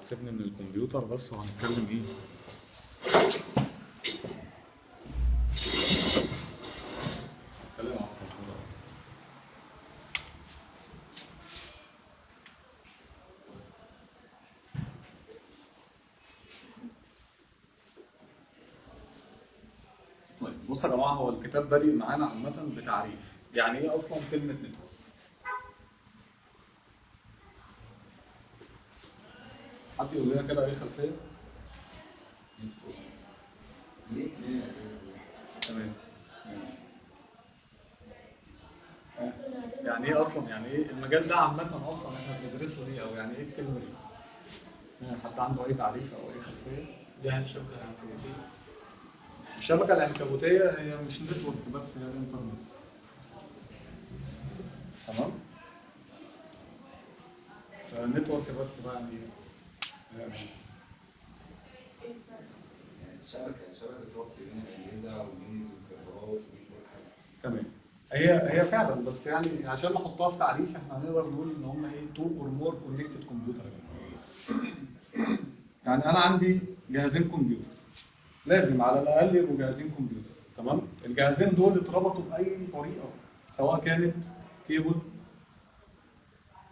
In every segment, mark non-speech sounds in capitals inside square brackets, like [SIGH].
سيبني من الكمبيوتر بس وهنتكلم إيه. نتكلم على السبورة طيب بصوا يا جماعة هو الكتاب بادئ معانا عامة بتعريف. يعني إيه أصلا كلمة نتورك؟ حد يقول لنا كده إيه خلفية تمام. آه. يعني إيه أصلا يعني إيه المجال ده عامة أصلا إحنا بندرسه ليه أو يعني إيه الكلمة دي آه، حد عنده أي تعريف أو أي خلفية يعني شبكة عنكبوتية الشبكه العنكبوتية هي مش نتورك بس هي الإنترنت تمام فال network بس بقى يعني؟ تمام. هي هي فعلا بس يعني عشان نحطها في تعريف إحنا هنقدر نقول إن هم إيه two or more connected computer يعني أنا عندي جهازين كمبيوتر. لازم على الأقل يبقوا جهازين كمبيوتر. تمام؟ الجهازين دول اتربطوا بأي طريقة سواء كانت كيبل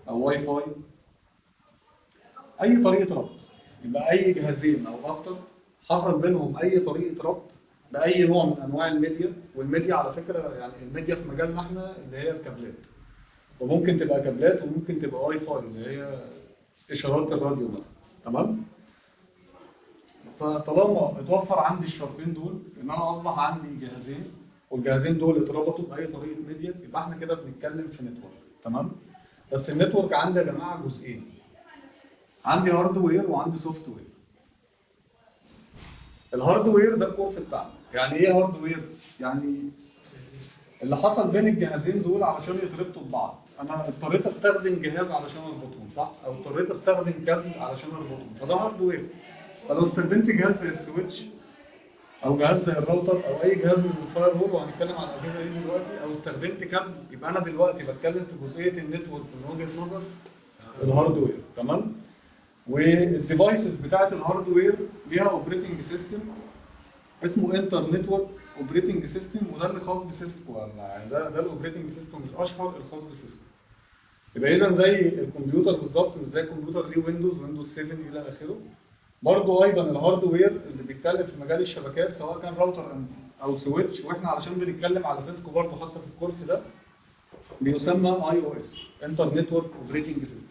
أو واي فاي أي طريقة ربط. يبقى أي جهازين أو أكتر حصل بينهم أي طريقة ربط بأي نوع من أنواع ال media وال media على فكرة يعني الميديا في مجالنا إحنا اللي هي الكابلات. وممكن تبقى كابلات وممكن تبقى واي فاي اللي هي إشارات الراديو مثلا. تمام؟ فطالما اتوفر عندي الشرطين دول إن أنا أصبح عندي جهازين والجهازين دول اتربطوا بأي طريقة ميديا يبقى إحنا كده بنتكلم في network. تمام؟ بس ال network عندي يا جماعة جزئين. عندي hardware وعندي software ال hardware ده ال course بتاعنا. يعني إيه hardware يعني اللي حصل بين الجهازين دول علشان يتربطوا ببعض. أنا اضطريت أستخدم جهاز علشان أربطهم صح؟ أو اضطريت أستخدم كابل علشان أربطهم. فده hardware فلو استخدمت جهاز زي ال switch أو جهاز زي الراوتر أو أي جهاز من ال firewall وهنتكلم عن الاجهزه دي دلوقتي؟ أو استخدمت كابل يبقى أنا دلوقتي بتكلم في جزئية ال network من وجهة نظر ال hardware تمام؟ وال devices بتاعت ال hardware ليها operating system اسمه internetwork operating system وده اللي خاص بسيسكو. يعني ده ده ال operating system الأشهر الخاص بسيسكو. يبقى اذا زي الكمبيوتر بالظبط مش زي الكمبيوتر ليه ويندوز ويندوز 7 إلى آخره. برضه أيضا ال hardware اللي بيتكلم في مجال الشبكات سواء كان راوتر أو switch وإحنا علشان بنتكلم على سيسكو برضه حتى في الكورس ده بيسمى IOS internetwork operating system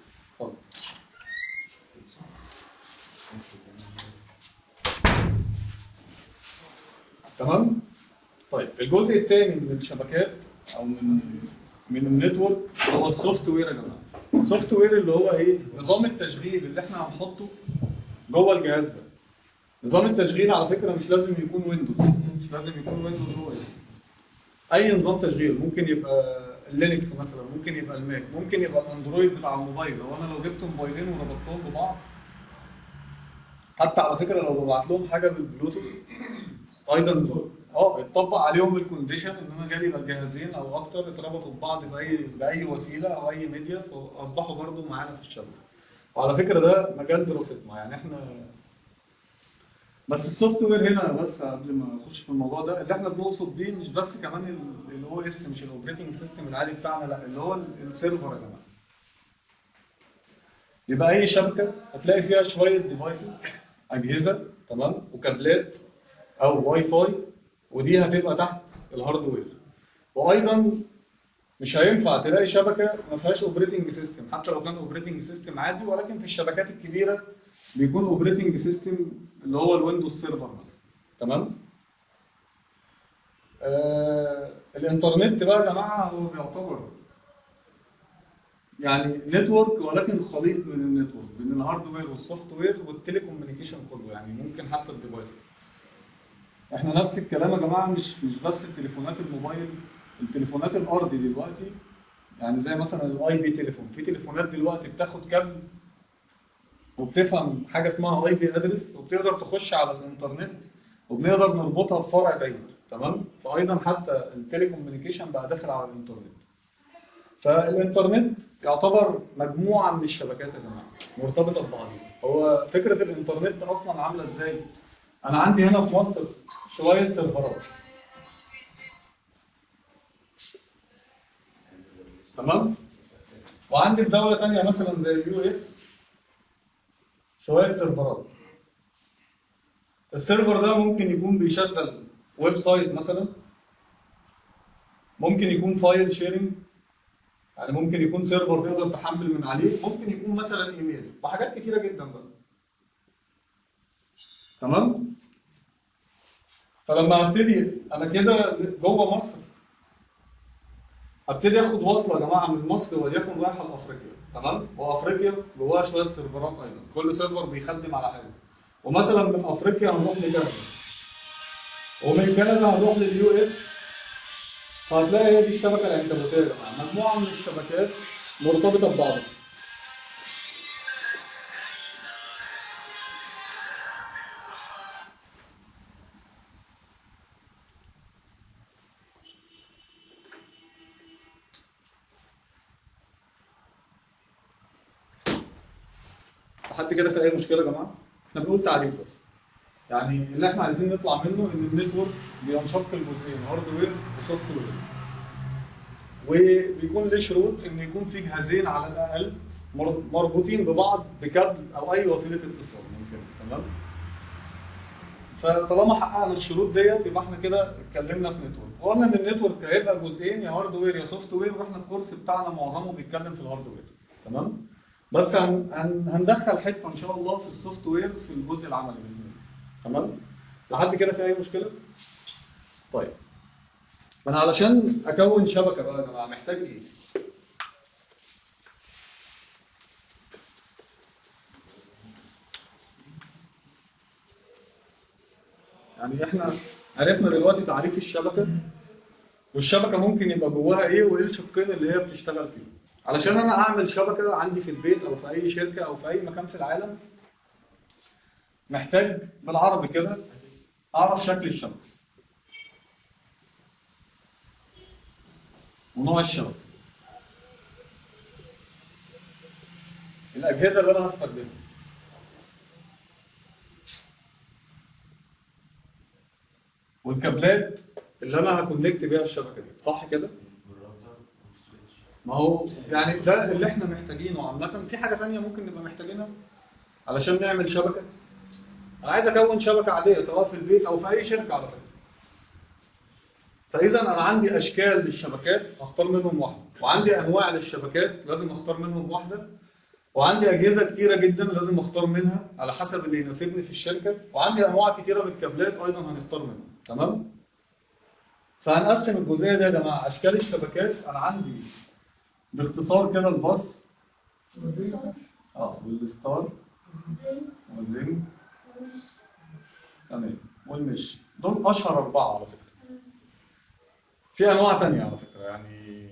تمام؟ طيب الجزء الثاني من الشبكات أو من من ال network هو ال software يا جماعة. ال software اللي هو إيه؟ نظام التشغيل اللي إحنا هنحطه جوه الجهاز ده. نظام التشغيل على فكرة مش لازم يكون ويندوز مش لازم يكون ويندوز OS أي نظام تشغيل ممكن يبقى اللينكس مثلا ممكن يبقى الماك ممكن يبقى الاندرويد بتاع الموبايل. لو أنا لو جبت موبايلين وربطتهم ببعض حتى على فكرة لو ببعت لهم حاجة بالبلوتوث أيضا آه اتطبق عليهم ال condition إن أنا جالي جهازين أو أكتر اتربطوا ببعض by بأي وسيلة أو أي ميديا فأصبحوا برضو معانا في الشبكة. وعلى فكرة ده مجال دراستنا يعني إحنا بس ال software هنا بس قبل ما أخش في الموضوع ده اللي إحنا بنقصد بيه مش بس كمان ال OS مش ال operating system العادي بتاعنا لا اللي هو ال server يا جماعة. يبقى أي شبكة هتلاقي فيها شوية devices أجهزة تمام وكابلات أو واي فاي ودي هتبقى تحت ال hardware وأيضا مش هينفع تلاقي شبكة ما فيهاش operating system حتى لو كان operating system عادي ولكن في الشبكات الكبيرة بيكون operating system اللي هو ال Windows Server مثلا. تمام؟ آه الإنترنت بقى يا جماعة هو بيعتبر يعني network ولكن خليط من ال network بين ال hardware وال software وال telecommunication كله يعني ممكن حتى ال device إحنا نفس الكلام يا جماعة مش مش بس التليفونات الموبايل التليفونات الأرضي دلوقتي. يعني زي مثلا ال IP تليفون. في تليفونات دلوقتي بتاخد كابل وبتفهم حاجة اسمها IP address وبتقدر تخش على الإنترنت وبنقدر نربطها بفرع بعيد. تمام؟ فايضا حتى ال telecommunication بقى داخل على الإنترنت. فالإنترنت يعتبر مجموعة من الشبكات يا جماعة مرتبطة ببعضها هو فكرة الإنترنت أصلا عاملة إزاي؟ أنا عندي هنا في مصر شوية سيرفرات. تمام؟ وعندي في دولة تانية مثلا زي ال US شوية سيرفرات. ال server ده ممكن يكون بيشغل website مثلا. ممكن يكون file sharing. يعني ممكن يكون server تقدر تحمل من عليه. ممكن يكون مثلا إيميل. وحاجات كتيرة جدا بقى. تمام؟ فلما هبتدي أنا كده جوه مصر. هبتدي آخد وصلة يا جماعة من مصر وليكن رايحه لأفريقيا تمام؟ وأفريقيا جواها شوية سيرفرات أيضا. كل server بيخدم على حاجة. ومثلا من أفريقيا هنروح لكندا. ومن كندا هنروح لل US فهتلاقي هي دي الشبكة العنكبوتيه يا جماعة. مجموعة من الشبكات مرتبطة ببعضها لحد كده في أي مشكلة يا جماعة؟ إحنا بنقول تعريف بس. يعني اللي إحنا عايزين نطلع منه إن النتورك بينشق لجزئين hardware و software. وبيكون ليه شروط إن يكون في جهازين على الأقل مر- مربوطين ببعض بكابل أو أي وسيلة اتصال ممكن تمام؟ فطالما حققنا الشروط ديت يبقى إحنا كده اتكلمنا في network وقلنا إن ال network هيبقى جزئين يا hardware يا software وإحنا الكورس بتاعنا معظمه بيتكلم في ال hardware تمام بس هن هن هندخل حتة إن شاء الله في ال software في الجزء العملي بإذن الله. تمام؟ لحد كده في أي مشكلة؟ طيب. أنا علشان أكون شبكة بقى يا جماعة محتاج إيه؟ يعني إحنا عرفنا دلوقتي تعريف الشبكة والشبكة ممكن يبقى جواها إيه وإيه الشقين اللي هي بتشتغل فيهم علشان أنا أعمل شبكة عندي في البيت أو في أي شركة أو في أي مكان في العالم محتاج بالعربي كده أعرف شكل الشبكة. ونوع الشبكة. الأجهزة اللي أنا هستخدمها. والكابلات اللي أنا هكونكت بيها الشبكة دي. صح كده؟ ما هو يعني ده اللي إحنا محتاجينه عامة. في حاجة تانية ممكن نبقى محتاجينها؟ علشان نعمل شبكة. أنا عايز أكون شبكة عادية سواء في البيت أو في أي شركة على فكرة. فإذا أنا عندي أشكال للشبكات اختار منهم واحدة. وعندي أنواع للشبكات لازم أختار منهم واحدة. وعندي أجهزة كتيرة جدا لازم أختار منها على حسب اللي يناسبني في الشركة. وعندي أنواع كتيرة من الكابلات أيضا هنختار منها تمام؟ فهنقسم الجزئية دي يا جماعة. أشكال الشبكات أنا عندي باختصار كده الباص. آه وال star. وال ring تمام. وال mesh. دول أشهر أربعة على فكرة. في أنواع تانية على فكرة. يعني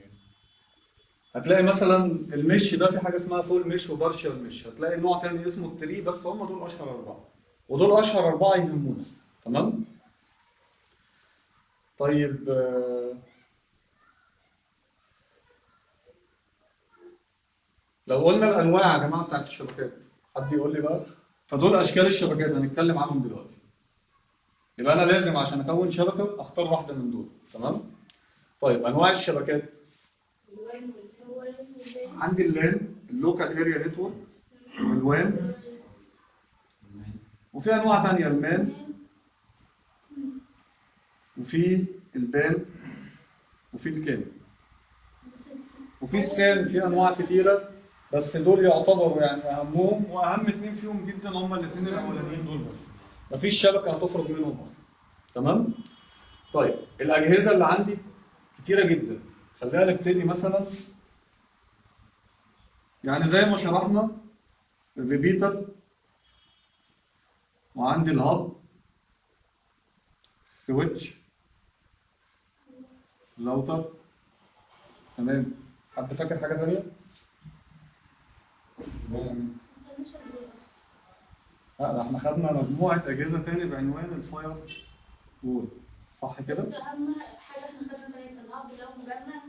هتلاقي مثلا ال mesh ده في حاجة اسمها full mesh و partial mesh هتلاقي نوع تاني اسمه ال tree بس هم دول أشهر أربعة. ودول أشهر أربعة يهمونا. تمام؟ طيب آه، لو قلنا الأنواع يا جماعة بتاعت الشبكات حد يقول لي بقى؟ فدول أشكال الشبكات هنتكلم عنهم دلوقتي. يبقى أنا لازم عشان أكون شبكة أختار واحدة من دول تمام؟ طيب أنواع الشبكات. عندي ال LAN ال local area network وال WAN. وفي أنواع تانية المان. وفي البان وفي الكام وفي السان في أنواع كتيرة. بس دول يعتبروا يعني أهمهم وأهم اتنين فيهم جدا هم الاثنين الأولانيين دول بس. مفيش شبكة هتخرج منهم أصلا. تمام؟ طيب الأجهزة اللي عندي كتيرة جدا. خلينا نبتدي مثلا. يعني زي ما شرحنا ال repeater وعندي ال hub ال switch ال router تمام؟ حد فاكر حاجة لا ده إحنا خدنا مجموعة أجهزة تاني بعنوان ال firewall. صح كده؟ بس أهم حاجة إحنا خدنا ثلاثة ال hub اللي هو مجمع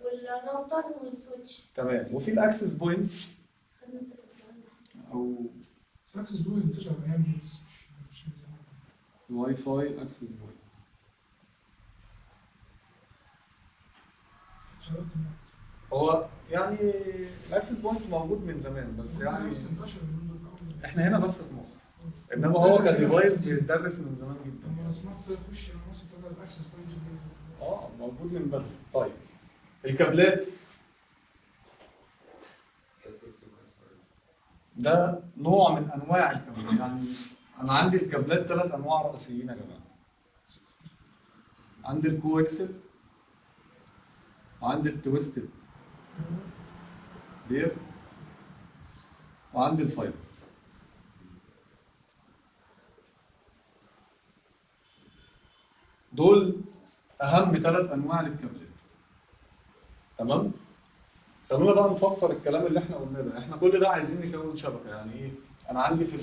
وال router وال switch. تمام. وفي ال access point. أو access point انتشر دي بس مش مش من زمان. ال Wi-Fi access point. هو يعني ال access point موجود من زمان بس يعني. إحنا هنا بس في مصر. إنما هو ك device بيتدرس من زمان جدا. أنا سمعت في عنصر ال access point. آه موجود من بدري. طيب. الكابلات. Cat 6 و Cat 5 ده نوع من أنواع الكابلات. [LAUGHS] يعني أنا عندي الكابلات ثلاث أنواع رئيسيين يا جماعة. عندي ال coaxial وعندي ال twisted. pair وعندي ال fiber دول أهم ثلاث أنواع للكابلات تمام؟ خلونا بقى نفسر الكلام اللي إحنا قلناه ده. إحنا كل ده عايزين نكون شبكة. يعني إيه؟ أنا عندي في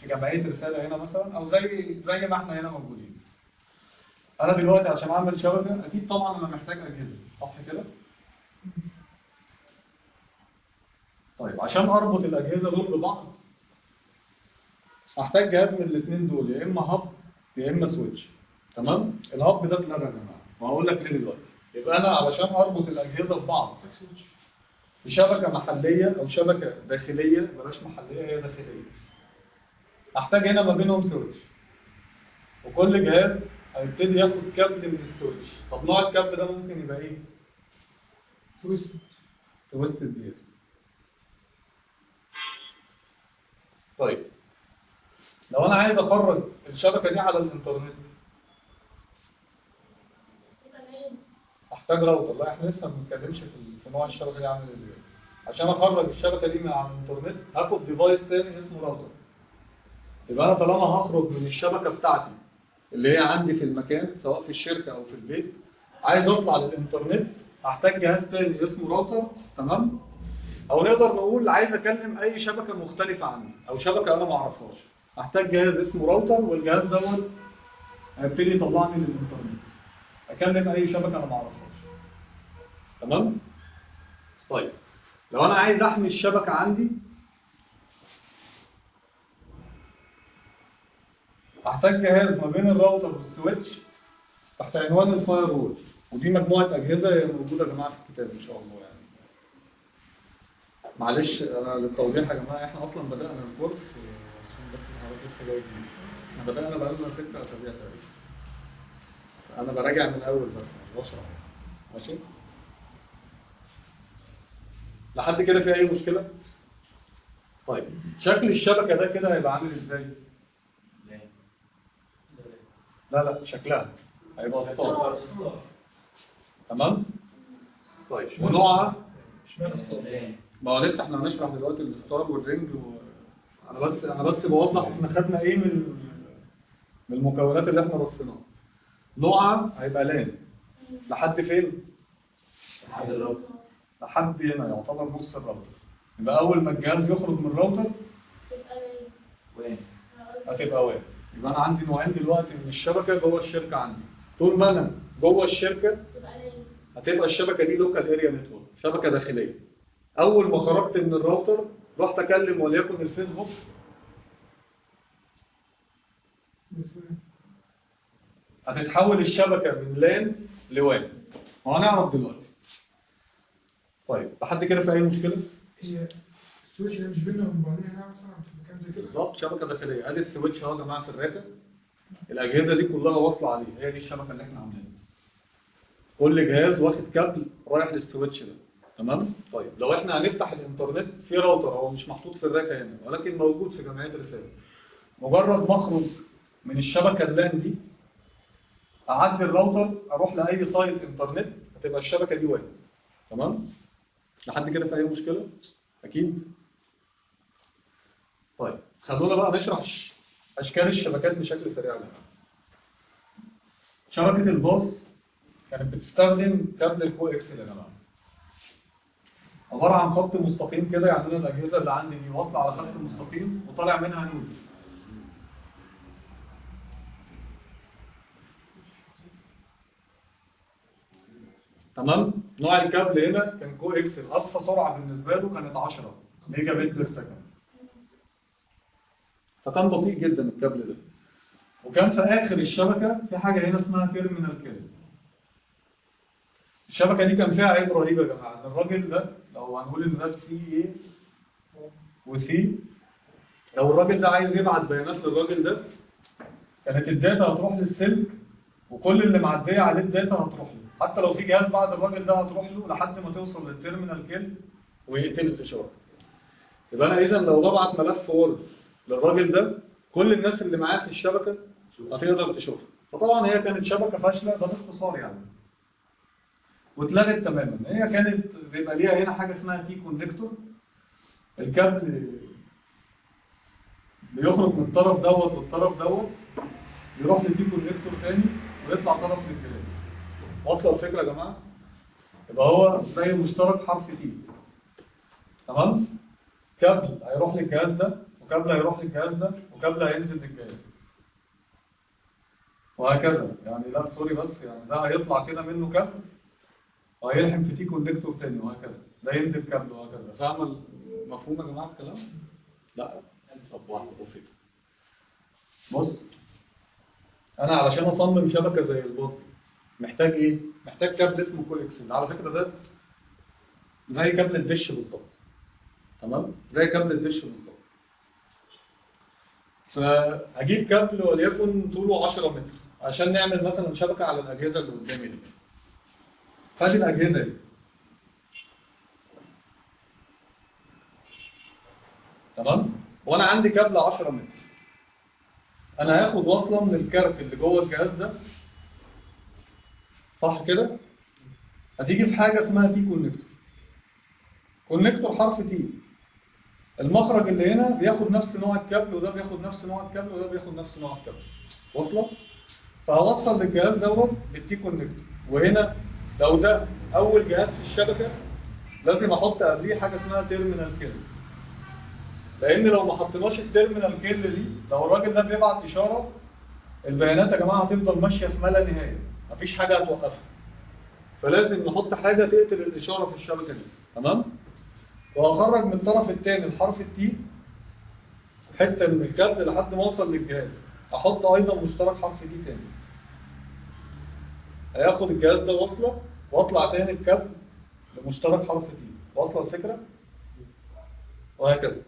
في جمعية رسالة هنا مثلا أو زي زي ما إحنا هنا موجودين. أنا دلوقتي عشان أعمل شبكة أكيد طبعا أنا محتاج أجهزة. صح كده؟ طيب عشان أربط الأجهزة دول ببعض هحتاج جهاز من الاثنين دول يا إما hub يا إما switch. تمام؟ ال hub ده اتلغى يا جماعة. وهقول لك ليه دلوقتي. يبقى أنا علشان أربط الأجهزة ببعض في شبكة محلية أو شبكة داخلية بلاش محلية هي داخلية. احتاج هنا ما بينهم switch. وكل جهاز هيبتدي ياخد كابل من ال switch. طب نوع الكابل ده ممكن يبقى إيه؟ twist twisted pair. طيب. لو أنا عايز أخرج الشبكة دي على الإنترنت؟ أحتاج راوتر. لا إحنا لسه ما بنتكلمش في نوع الشبكة دي عامل إزاي. عشان أخرج الشبكة دي من على الإنترنت هاخد device تاني اسمه راوتر. يبقى أنا طالما هخرج من الشبكة بتاعتي اللي هي عندي في المكان سواء في الشركة أو في البيت عايز أطلع للإنترنت هحتاج جهاز تاني اسمه راوتر. تمام؟ أو نقدر نقول عايز أكلم أي شبكة مختلفة عني أو شبكة أنا ما اعرفهاش هحتاج جهاز اسمه راوتر والجهاز دوت هيبتدي يطلعني للانترنت أكلم أي شبكة أنا ما اعرفهاش تمام؟ طيب. لو أنا عايز أحمي الشبكة عندي هحتاج جهاز ما بين ال router وال switch تحت عنوان ال firewall. ودي مجموعة أجهزة موجودة يا جماعة في الكتاب إن شاء الله. معلش أنا للتوضيح يا جماعة إحنا أصلا بدأنا الكورس عشان بس الحضرتك لسه جاي إحنا بدأنا بقالنا ست أسابيع تقريبا. فأنا براجع من الأول بس مش بشرح. ماشي؟ لحد كده في أي مشكلة؟ طيب شكل الشبكة ده كده هيبقى عامل إزاي؟ لا لا شكلها هيبقى star تمام؟ طيب ونوعها؟ اشمعنى star؟ ما هو لسه إحنا هنشرح دلوقتي ال star وال ring و... أنا بس أنا بس بوضح إحنا خدنا إيه من من المكونات اللي إحنا رصيناها نوعها هيبقى LAN لحد فين؟ لحد الراوتر لحد هنا يعتبر نص الراوتر يبقى أول ما الجهاز يخرج من الراوتر؟ WAN؟ هتبقى WAN يبقى أنا عندي نوعين دلوقتي من الشبكة جوه الشركة عندي طول ما أنا جوه الشركة؟ هتبقى الشبكة دي local area network شبكة داخلية أول ما خرجت من الراوتر رحت أكلم وليكن الفيسبوك. هتتحول الشبكة من LAN ل WAN. وهنعرف دلوقتي. طيب لحد كده في أي مشكلة؟ هي ال switch ده مش وبين بعضنا هنا مثلا في مكان زي كده. بالظبط شبكة داخلية. أدي ال switch أهو يا جماعة في ال rack الأجهزة دي كلها واصلة عليه هي دي الشبكة اللي إحنا عاملينها. كل جهاز واخد كابل رايح لل switch ده. تمام؟ طيب لو إحنا هنفتح الانترنت في راوتر هو مش محطوط في ال rack هنا ولكن موجود في جمعية الرسالة. مجرد ما اخرج من الشبكة ال LAN دي أعدي الراوتر أروح لأي site انترنت هتبقى الشبكة دي WAN. تمام؟ لحد كده في أي مشكلة؟ أكيد. طيب خلونا بقى نشرح أشكال الشبكات بشكل سريع. قلنا شبكة الباص كانت بتستخدم كابل ال coaxial يا جماعة. عبارة عن خط مستقيم كده يعني أنا الأجهزة اللي عندي دي واصلة على خط مستقيم وطالع منها nodes. تمام؟ نوع الكابل هنا كان coaxial اقصى سرعة بالنسبة له كانت 10 megabit per second فكان بطيء جدا الكابل ده. وكان في آخر الشبكة في حاجة هنا اسمها terminal kill الشبكة دي كان فيها عيب رهيب يا جماعة. الراجل ده لو هنقول ان ده PC A و C لو الراجل ده عايز يبعت بيانات للراجل ده كانت ال data هتروح للسلك وكل اللي معدية عليه ال data هتروح له. حتى لو في جهاز بعد الراجل ده هتروح له لحد ما توصل لل terminal kill ويقتل الاشاره يبقى أنا اذا لو ببعت ملف Word للراجل ده كل الناس اللي معاه في الشبكة هتقدر تشوفها. فطبعا هي كانت شبكة فاشلة ده باختصار يعني. واتلغت تماما. هي كانت بيبقى ليها هنا حاجة اسمها T connector الكابل بيخرج من الطرف دوت والطرف دوت يروح ل T connector تاني ويطلع طرف للجهاز. واصلة الفكرة يا جماعة؟ يبقى هو زي مشترك حرف T تمام؟ كابل هيروح للجهاز ده وكابل هيروح للجهاز ده وكابل هينزل للجهاز. وهكذا. يعني لا sorry بس يعني ده هيطلع كده منه كابل. وهيلحم في T connector تاني وهكذا. ده ينزل كابل وهكذا. فاهم مفهوم يا جماعة الكلام؟ لا. طب واحدة بسيطة. بص أنا علشان أصمم شبكة زي الباص دي محتاج إيه؟ محتاج كابل اسمه coaxial على فكرة ده زي كابل الدش بالظبط. تمام؟ زي كابل الدش بالظبط. فهجيب كابل وليكن طوله 10 متر عشان نعمل مثلا شبكة على الأجهزة اللي قدامي دي. فادي الأجهزة. دي تمام؟ وأنا عندي كابل 10 متر. أنا هاخد وصلة من الكارت اللي جوه الجهاز ده. صح كده؟ هتيجي في حاجة اسمها T connector connector حرف T المخرج اللي هنا بياخد نفس نوع الكابل وده بياخد نفس نوع الكابل وده بياخد نفس نوع الكابل. واصله فهوصل للجهاز دوت بال T connector وهنا لو ده أول جهاز في الشبكة لازم أحط قبليه حاجة اسمها terminal kill لأن لو ما حطيناش ال terminal kill دي لو الراجل ده بيبعت إشارة البيانات يا جماعة هتفضل ماشية في ما لا نهايه مفيش حاجة هتوقفها. فلازم نحط حاجة تقتل الإشارة في الشبكة دي. تمام؟ وهخرج من الطرف الثاني الحرف ال T حتة من الكابل لحد ما أوصل للجهاز. أحط أيضا مشترك حرف T تاني. هياخد الجهاز ده وصله واطلع تاني الكابل لمشترك حرف T واصلة الفكرة؟ وهكذا.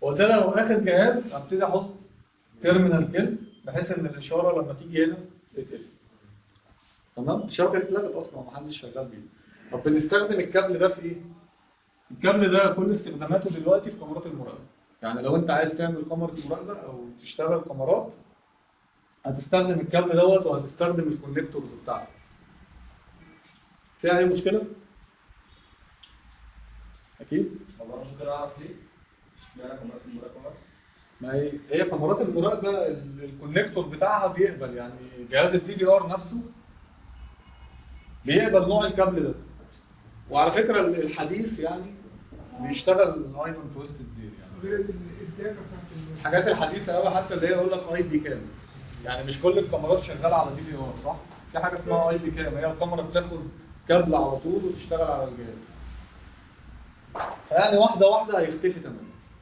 وده لو اخر جهاز هبتدي أحط terminal kill بحيث إن الإشارة لما تيجي هنا تتقفل. تمام؟ الشبكه دي اتلغت أصلا محدش شغال بيها. طب بنستخدم الكابل ده في إيه؟ الكابل ده كل استخداماته دلوقتي في كاميرات المراقبة. يعني لو أنت عايز تعمل كاميرا مراقبة أو تشتغل كاميرات هتستخدم الكابل دوت وهتستخدم ال connectors بتاعته فيها أي مشكلة؟ أكيد طب أنا ممكن أعرف ليه؟ اشمعنى كاميرات المراقبة بس؟ ما هي هي كاميرات المراقبة ال- ال connector بتاعها بيقبل يعني جهاز ال DVR نفسه بيقبل نوع الكابل ده وعلى فكرة ال- الحديث يعني بيشتغل أيضا twisted pair يعني غير ال- ال data بتاعت ال- الحاجات الحديثة قوي حتى اللي هي يقول لك IP cam يعني مش كل الكاميرات شغالة على DVR صح؟ في حاجة اسمها IP cam هي الكاميرا بتاخد كابل على طول وتشتغل على الجهاز. فيعني واحدة واحدة هيختفي تماما.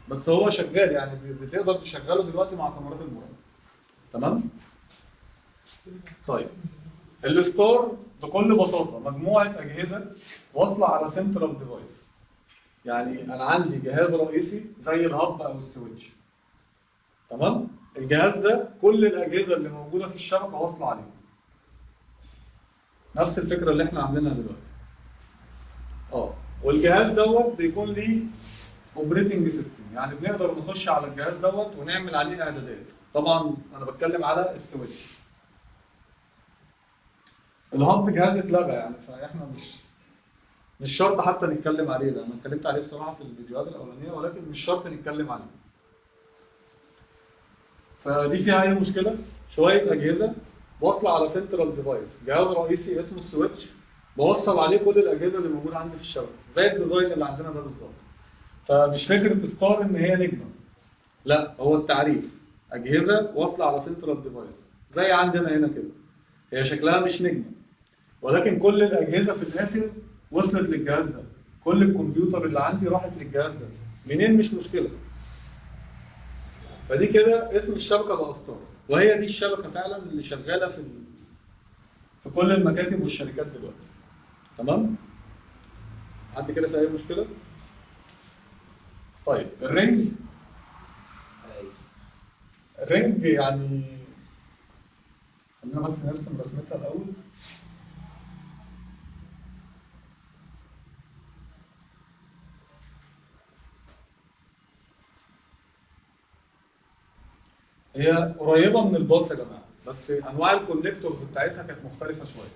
بس هو شغال يعني بتقدر تشغله دلوقتي مع كاميرات المراقبه تمام؟ طيب. ال star بكل بساطة مجموعة أجهزة واصلة على central device يعني أنا عندي جهاز رئيسي زي ال hub أو ال switch. تمام؟ الجهاز ده كل الأجهزة اللي موجودة في الشبكة واصلة عليه. نفس الفكرة اللي إحنا عاملينها دلوقتي. آه والجهاز دوت بيكون ليه operating system يعني بنقدر نخش على الجهاز دوت ونعمل عليه اعدادات. طبعا أنا بتكلم على ال switch. ال hub جهاز اتلغى يعني فاحنا مش مش شرط حتى نتكلم عليه أنا اتكلمت عليه بصراحة في الفيديوهات الأولانية ولكن مش شرط نتكلم عليه. فدي فيها أي مشكلة؟ شوية أجهزة واصلة على central device جهاز رئيسي اسمه ال switch بوصل عليه كل الأجهزة اللي موجودة عندي في الشبكة. زي ال design اللي عندنا ده بالظبط. فمش فكرة star إن هي نجمة. لا هو التعريف. أجهزة واصلة على central device زي عندنا هنا كده. هي شكلها مش نجمة. ولكن كل الأجهزة في الآخر وصلت للجهاز ده. كل الكمبيوتر اللي عندي راحت للجهاز ده. منين؟ مش مشكلة. فدي كده اسم الشبكة باسطار وهي دي الشبكة فعلا اللي شغالة في. في كل المكاتب والشركات دلوقتي. تمام؟ حد كده في اي مشكلة؟ طيب الرنج ال ring يعني خلينا بس نرسم رسمتها الأول. هي قريبة من الباص يا جماعة بس أنواع ال connectors بتاعتها كانت مختلفة شوية.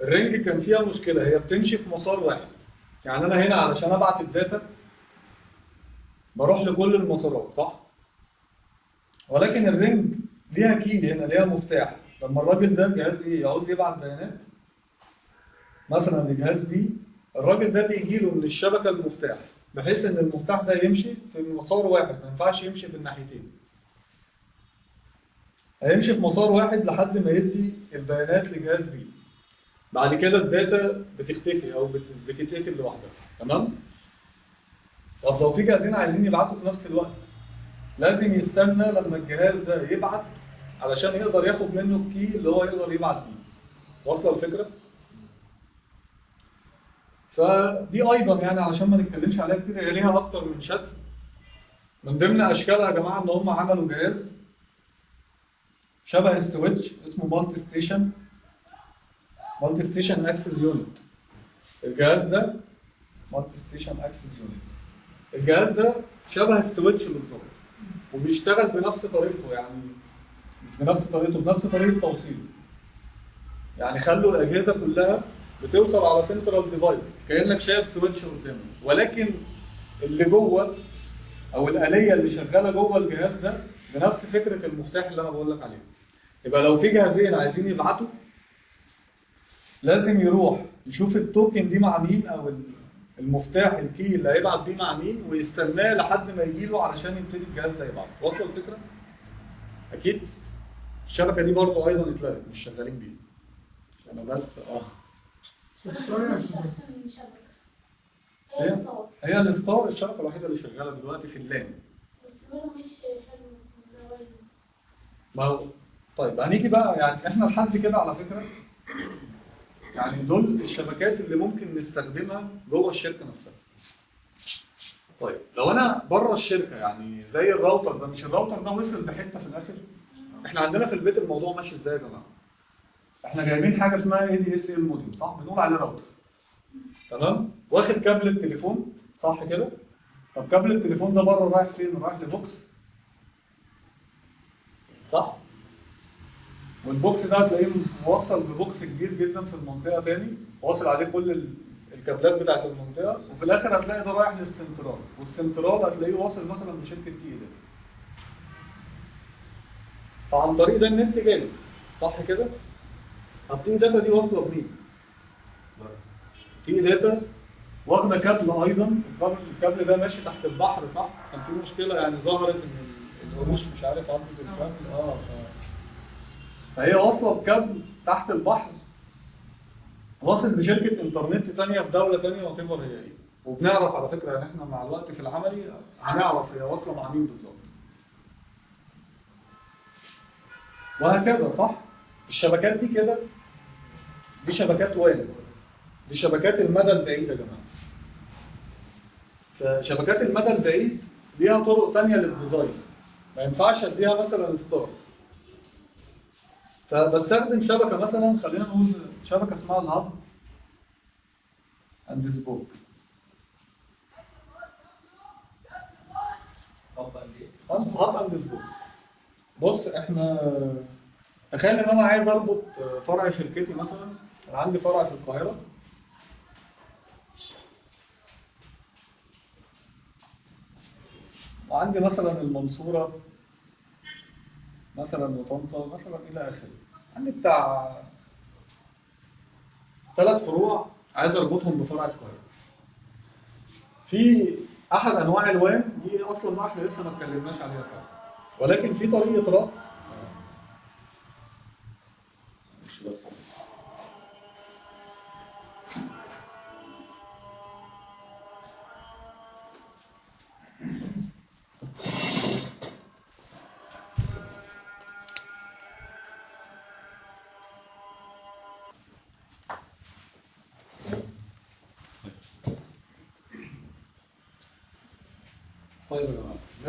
ال ring كان فيها مشكلة هي بتمشي في مسار واحد. يعني أنا هنا علشان أبعت ال data بروح لكل المسارات صح؟ ولكن ال ring ليها key هنا ليها مفتاح. لما الراجل ده جهاز إيه؟ يعوز يبعت بيانات مثلا لجهاز B الراجل ده بيجي له من الشبكة المفتاح. بحيث إن المفتاح ده يمشي في مسار واحد ما ينفعش يمشي في الناحيتين. هيمشي في مسار واحد لحد ما يدي البيانات لجهاز B. بعد كده ال data بتختفي أو بت- بتتقتل لوحدها. تمام؟ طب لو في جهازين عايزين يبعتوا في نفس الوقت لازم يستنى لما الجهاز ده يبعت علشان يقدر ياخد منه ال key اللي هو يقدر يبعت بيه. واصلة الفكرة؟ فدي أيضا يعني علشان ما نتكلمش عليها كتير هي ليها أكتر من شكل. من ضمن أشكالها يا جماعة إن هم عملوا جهاز شبه ال switch اسمه multi-station multi-station access unit الجهاز ده multi-station access unit الجهاز ده شبه ال switch بالظبط وبيشتغل بنفس طريقته يعني مش بنفس طريقته بنفس طريقة توصيله. يعني خلوا الأجهزة كلها بتوصل على central device كأنك شايف switch قدامك. ولكن اللي جوه أو الآلية اللي شغالة جوه الجهاز ده بنفس فكرة المفتاح اللي أنا بقول لك عليه يبقى لو في جهازين عايزين يبعتوا لازم يروح يشوف التوكن دي مع مين أو ال- المفتاح الكي اللي هيبعت بيه مع مين ويستناه لحد ما يجي له علشان يبتدي الجهاز ده يبعت واصلة الفكرة؟ أكيد؟ الشبكة دي برضه أيضا اتلغت مش شغالين بيها. أنا بس آه. هي star هي ال star الشبكه الوحيده اللي شغالة دلوقتي في ال LAN بس مش حلو. ما هو طيب هنيجي بقى يعني إحنا لحد كده على فكرة يعني دول الشبكات اللي ممكن نستخدمها جوه الشركة نفسها. طيب لو أنا بره الشركة يعني زي الراوتر ده مش الراوتر ده وصل بحته في الآخر إحنا عندنا في البيت الموضوع ماشي إزاي يا جماعة؟ إحنا جايبين حاجة اسمها ADSL modem صح؟ بنقول عليه راوتر. تمام؟ واخد كابل التليفون صح كده؟ طب كابل التليفون ده بره رايح فين؟ رايح ل box صح؟ وال box ده هتلاقيه موصل ب box كبير جدا في المنطقة تاني واصل عليه كل ال- الكابلات بتاعت المنطقة وفي الآخر هتلاقي ده رايح للسنترال والسنترال هتلاقيه واصل مثلا بشركة TE Data فعن طريق ده النت جالي صح كده؟ طب TE Data دي واصله بمين؟ TE Data واخده كابل أيضا الكابل الكابل ده ماشي تحت البحر صح؟ كان في مشكله يعني ظهرت ان القروش مش عارف عدت الكابل آه ف... فهي واصله بكابل تحت البحر واصل بشركه انترنت تانية في دوله تانية whatever هي إيه وبنعرف على فكره يعني إحنا مع الوقت في العملي هنعرف هي واصله مع مين بالظبط وهكذا صح الشبكات دي كده دي شبكات WAN دي شبكات المدى البعيد يا جماعة. فشبكات المدى البعيد ليها طرق تانية لل design. ما ينفعش أديها مثلا star فبستخدم شبكة مثلا خلينا نقول شبكة اسمها ال hub and spoke هاب اند سبوك بص إحنا تخيل إن أنا عايز أربط فرع شركتي مثلا عندي فرع في القاهرة. وعندي مثلا المنصورة مثلا وطنطا مثلا إلى آخره. عندي بتاع ثلاث فروع عايز أربطهم بفرع القاهرة. في أحد أنواع الوان دي أصلا بقى إحنا لسه ما اتكلمناش عليها فعلا. ولكن في طريقة ربط. مش بس.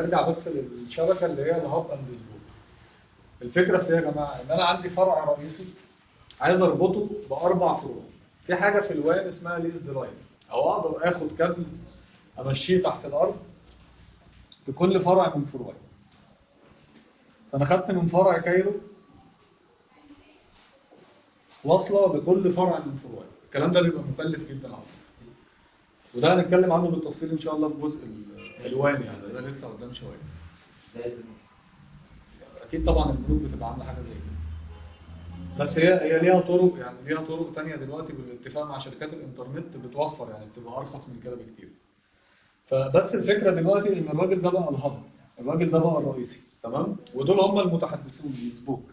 نرجع بس للشبكه اللي هي ال hub and spoke. الفكرة في إيه يا جماعة؟ إن أنا عندي فرع رئيسي عايز أربطه بأربع فروع. في حاجة في ال WAN اسمها leased line أو أقدر آخد كابل أمشيه تحت الأرض لكل فرع من فروعي. فأنا خدت من فرع Cairo واصلة لكل فرع من فروعي. الكلام ده بيبقى مكلف جدا على فكرة. وده هنتكلم عنه بالتفصيل إن شاء الله في جزء ال WAN يعني. ده لسه قدام شوية. زي البنوك. أكيد طبعا البنوك بتبقى عاملة حاجة زي كده. بس هي هي ليها طرق يعني ليها طرق تانية دلوقتي بالاتفاق مع شركات الإنترنت بتوفر يعني بتبقى أرخص من كده بكتير. فبس الفكرة دلوقتي إن الراجل ده بقى ال hub الراجل ده بقى الرئيسي. تمام؟ ودول هم المتحدثون ال spoke.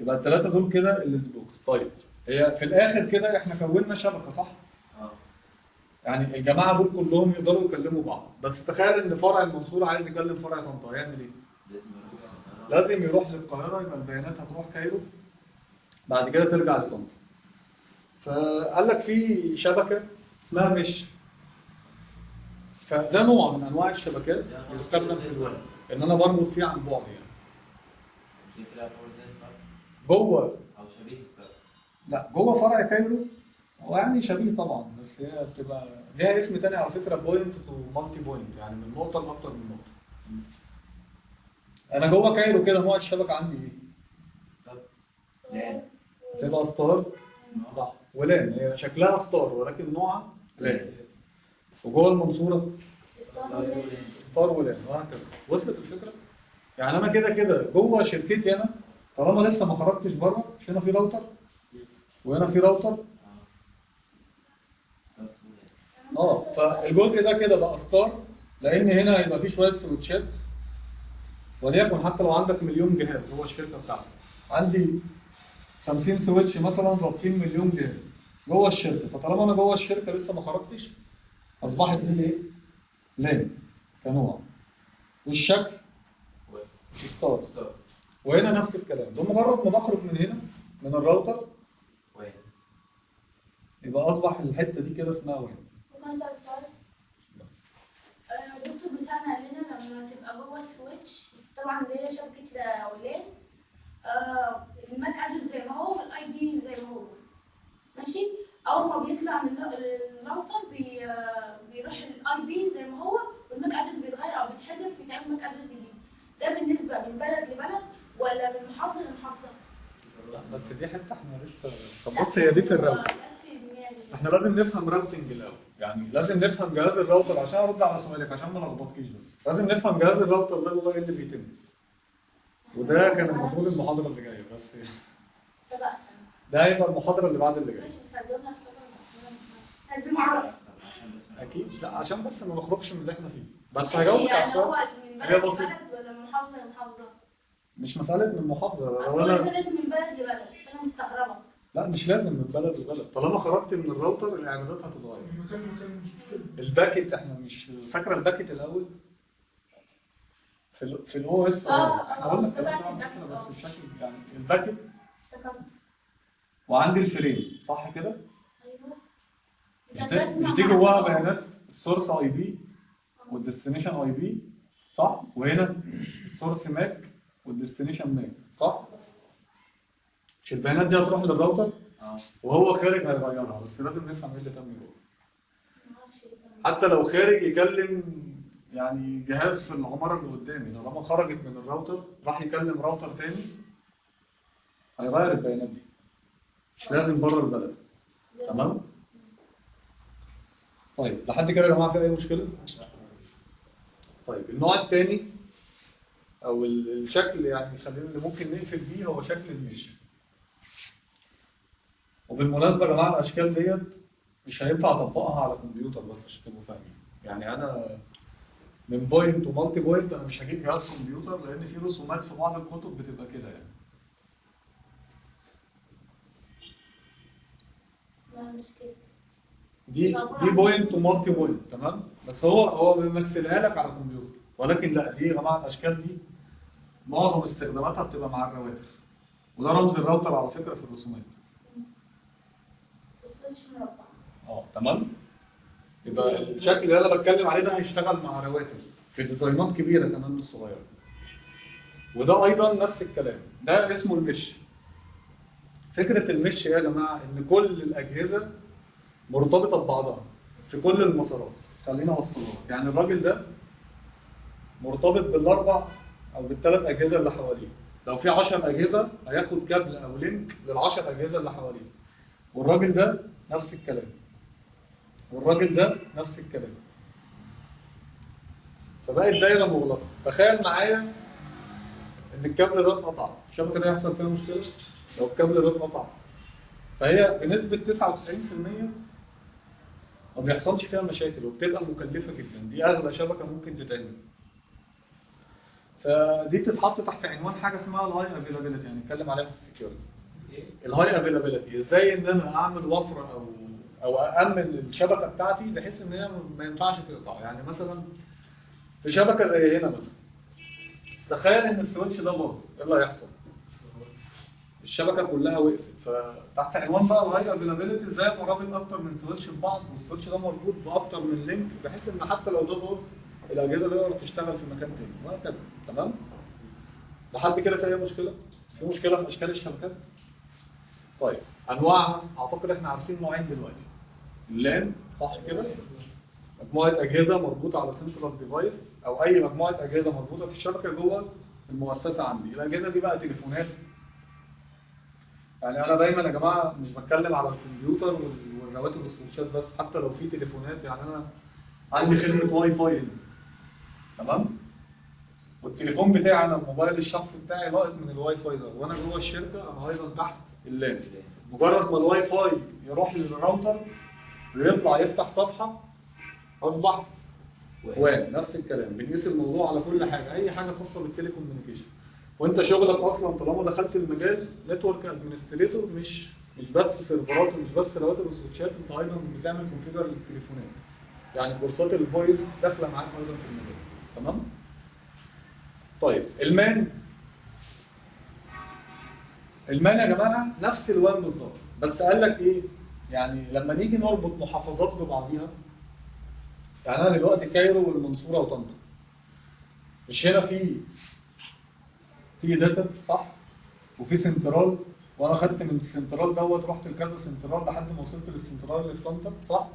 يبقى الثلاثه دول كده ال spokes. طيب هي في الآخر كده إحنا كونا شبكة صح؟ يعني الجماعة دول كلهم يقدروا يكلموا بعض. بس تخيل إن فرع المنصورة عايز يكلم فرع طنطا هيعمل إيه؟ لازم يروح. لازم يروح للقاهرة يبقى البيانات هتروح كايرو بعد كده ترجع لطنطا. فقال لك في شبكة اسمها مش. فده نوع من أنواع الشبكات يستخدم في الويب إن أنا بربط فيه عن بعد يعني. جوه. أو شبيه لا جوه فرع Cairo هو يعني شبيه طبعا بس هي بتبقى ليها اسم تاني على فكرة point to multipoint يعني من نقطة لأكتر من نقطة. أنا جوه Cairo كده نوع الشبكة عندي إيه؟ LAN تبقى star صح. و LAN هي شكلها star ولكن نوعها LAN وجوه المنصورة. star و LAN وهكذا. وصلت الفكرة؟ يعني أنا كده كده جوه شركتي أنا طالما لسه ما خرجتش بره مش هنا في راوتر وهنا في router star آه فالجزء ده كده بقى star لأن هنا هيبقى فيه شوية سويتشات. وليكن حتى لو عندك مليون جهاز جوه الشركة بتاعتك. عندي 50 switch مثلا رابطين مليون جهاز جوه الشركة. فطالما أنا جوه الشركة لسه ما خرجتش أصبحت دي إيه؟ LAN كنوع. والشكل star. وهنا نفس الكلام. بمجرد ما بخرج من هنا من الراوتر يبقى أصبح الحتة دي كده اسمها WAN؟ اسال سؤال آه، الدكتور بتاعنا قال لنا لما تبقى جوه ال switch طبعا اللي هي شبكة ال LAN آه ال MAC address زي ما هو وال IP زي ما هو. ماشي؟ أول ما بيطلع من الراوتر بي آه، بيروح ال IP زي ما هو وال MAC address بيتغير أو بيتحذف ويتعمل MAC address جديد. ده بالنسبة من بلد لبلد ولا من محافظة لمحافظة؟ لا بس دي حتة إحنا لسه طب بص هي دي في الراوتر. إحنا لازم نفهم routing الأول. يعني لازم نفهم جهاز الراوتر عشان أرد على سؤالك عشان ما لخبطكيش بس. لازم نفهم جهاز الراوتر ده جوه إيه اللي بيتم. وده كان المفروض المحاضرة اللي جاية بس ده هيبقى المحاضرة اللي بعد اللي جاية. ماشي بس هتجاوبنا بس ما- أكيد. لا عشان بس ما نخرجش من اللي إحنا فيه. بس هجاوبك على يعني السؤال. هي. لبلد ولا من محافظة لمحافظة؟ مش مسألة من محافظة أصل أنا من بلد لبلد فأنا مستغربة. لا مش لازم من بلد لبلد. طالما خرجت من الراوتر الإعدادات هتتغير. من مكان لمكان مش مشكلة. ال packet إحنا مش فاكرة ال packet الأول؟ في ال في ال OSI؟ آه، إحنا آه، قلنا افتكرت الكلام ده بس آه. بشكل يعني ال packet افتكرت. وعندي ال frame صح كده؟ أيوه. مش دي, مش دي جواها بيانات؟ ال source IP وال destination IP صح؟ وهنا ال source MAC وال destination MAC صح؟ مش البيانات دي هتروح للراوتر؟ آه. وهو خارج هيغيرها بس لازم نفهم إيه اللي تم جوه ده. حتى لو خارج يكلم يعني جهاز في العمارة اللي قدامي طالما خرجت من الراوتر راح يكلم راوتر تاني هيغير البيانات دي. مش لازم بره البلد. تمام؟ طيب لحد كده يا جماعة في أي مشكلة؟ طيب النوع الثاني أو ال- الشكل يعني خلينا اللي ممكن نقفل بيه هو شكل ال mesh. وبالمناسبة يا جماعة الأشكال ديت مش هينفع أطبقها على كمبيوتر بس عشان تبقوا فاهمين. يعني أنا من point to multipoint أنا مش هجيب جهاز كمبيوتر لأن في رسومات في بعض الكتب بتبقى كده يعني. لا مش كده. دي دي point to multipoint تمام؟ بس هو هو بيمثلها لك على كمبيوتر. ولكن لا دي يا جماعة الأشكال دي معظم استخداماتها بتبقى مع الرواتر وده رمز الراوتر على فكرة في الرسومات. مربع آه تمام؟ يبقى الشكل اللي أنا بتكلم عليه ده هيشتغل مع رواتر في ديزاينات كبيرة كمان مش صغيرة. وده أيضا نفس الكلام. ده اسمه ال mesh. فكرة ال mesh يا جماعة إن كل الأجهزة مرتبطة ببعضها في كل المسارات. خلينا أوصلها. يعني الراجل ده مرتبط بالأربع أو بالثلاث أجهزة اللي حواليه. لو في 10 أجهزة هياخد كابل أو link لل10 أجهزة اللي حواليه. والراجل ده نفس الكلام. والراجل ده نفس الكلام. فبقت دايره مغلقة. تخيل معايا إن الكابل ده اتقطع. الشبكه دي هيحصل فيها مشكلة؟ لو الكابل ده اتقطع. فهي بنسبة 99% ما بيحصلش فيها مشاكل وبتبقى مكلفة جدا. دي أغلى شبكة ممكن تتعمل. فدي بتتحط تحت عنوان حاجة اسمها ال high availability يعني نتكلم عليها في ال security؟ ال high availability إزاي إن أنا أعمل وفرة أو أو أأمن الشبكة بتاعتي بحيث إن هي ما ينفعش تقطع يعني مثلا في شبكة زي هنا مثلا تخيل إن ال switch ده باظ إيه اللي هيحصل؟ الشبكة كلها وقفت فتحت عنوان بقى ال high availability إزاي ابقى رابط أكتر من switch ببعض وال switch ده مربوط بأكتر من link بحيث إن حتى لو ده باظ الأجهزة تقدر تشتغل في مكان تاني وهكذا تمام؟ لحد كده في أي مشكلة؟ في مشكلة في أشكال الشبكات؟ طيب انواعها أعتقد إحنا عارفين نوعين دلوقتي. ال LAN صح كده؟ مجموعة أجهزة مربوطة على سنترال device أو أي مجموعة أجهزة مربوطة في الشبكة جوه المؤسسة عندي. الأجهزة دي بقى تليفونات. يعني أنا دايما يا جماعة مش بتكلم على الكمبيوتر وال- والراوترات والسويتشات بس حتى لو في تليفونات يعني أنا عندي خدمة واي فاي هنا تمام؟ والتليفون بتاعي أنا الموبايل الشخصي بتاعي لاقط من الواي فاي ده. وأنا جوه الشركة أنا أيضا تحت ال LAN مجرد ما الواي فاي يروح للراوتر ويطلع يفتح صفحة أصبح WAN نفس الكلام. بنقيس الموضوع على كل حاجة. أي حاجة خاصة بال telecommunication. وأنت شغلك أصلا طالما دخلت المجال network administrator مش مش بس سيرفرات ومش بس راوترات وسويتشات أنت أيضا بتعمل configure للتليفونات. يعني كورسات ال voice داخلة معاك أيضا في المجال. تمام؟ طيب ال MAN. ال MAN يا جماعة؟ نفس ال WAN بالظبط. بس قال لك إيه؟ يعني لما نيجي نربط محافظات ببعضيها يعني أنا دلوقتي كايرو والمنصورة وطنطا. مش هنا في تي داتا صح؟ وفي سنترال. وأنا خدت من السنترال دوت رحت لكذا سنترال لحد ما وصلت للسنترال اللي في طنطا صح؟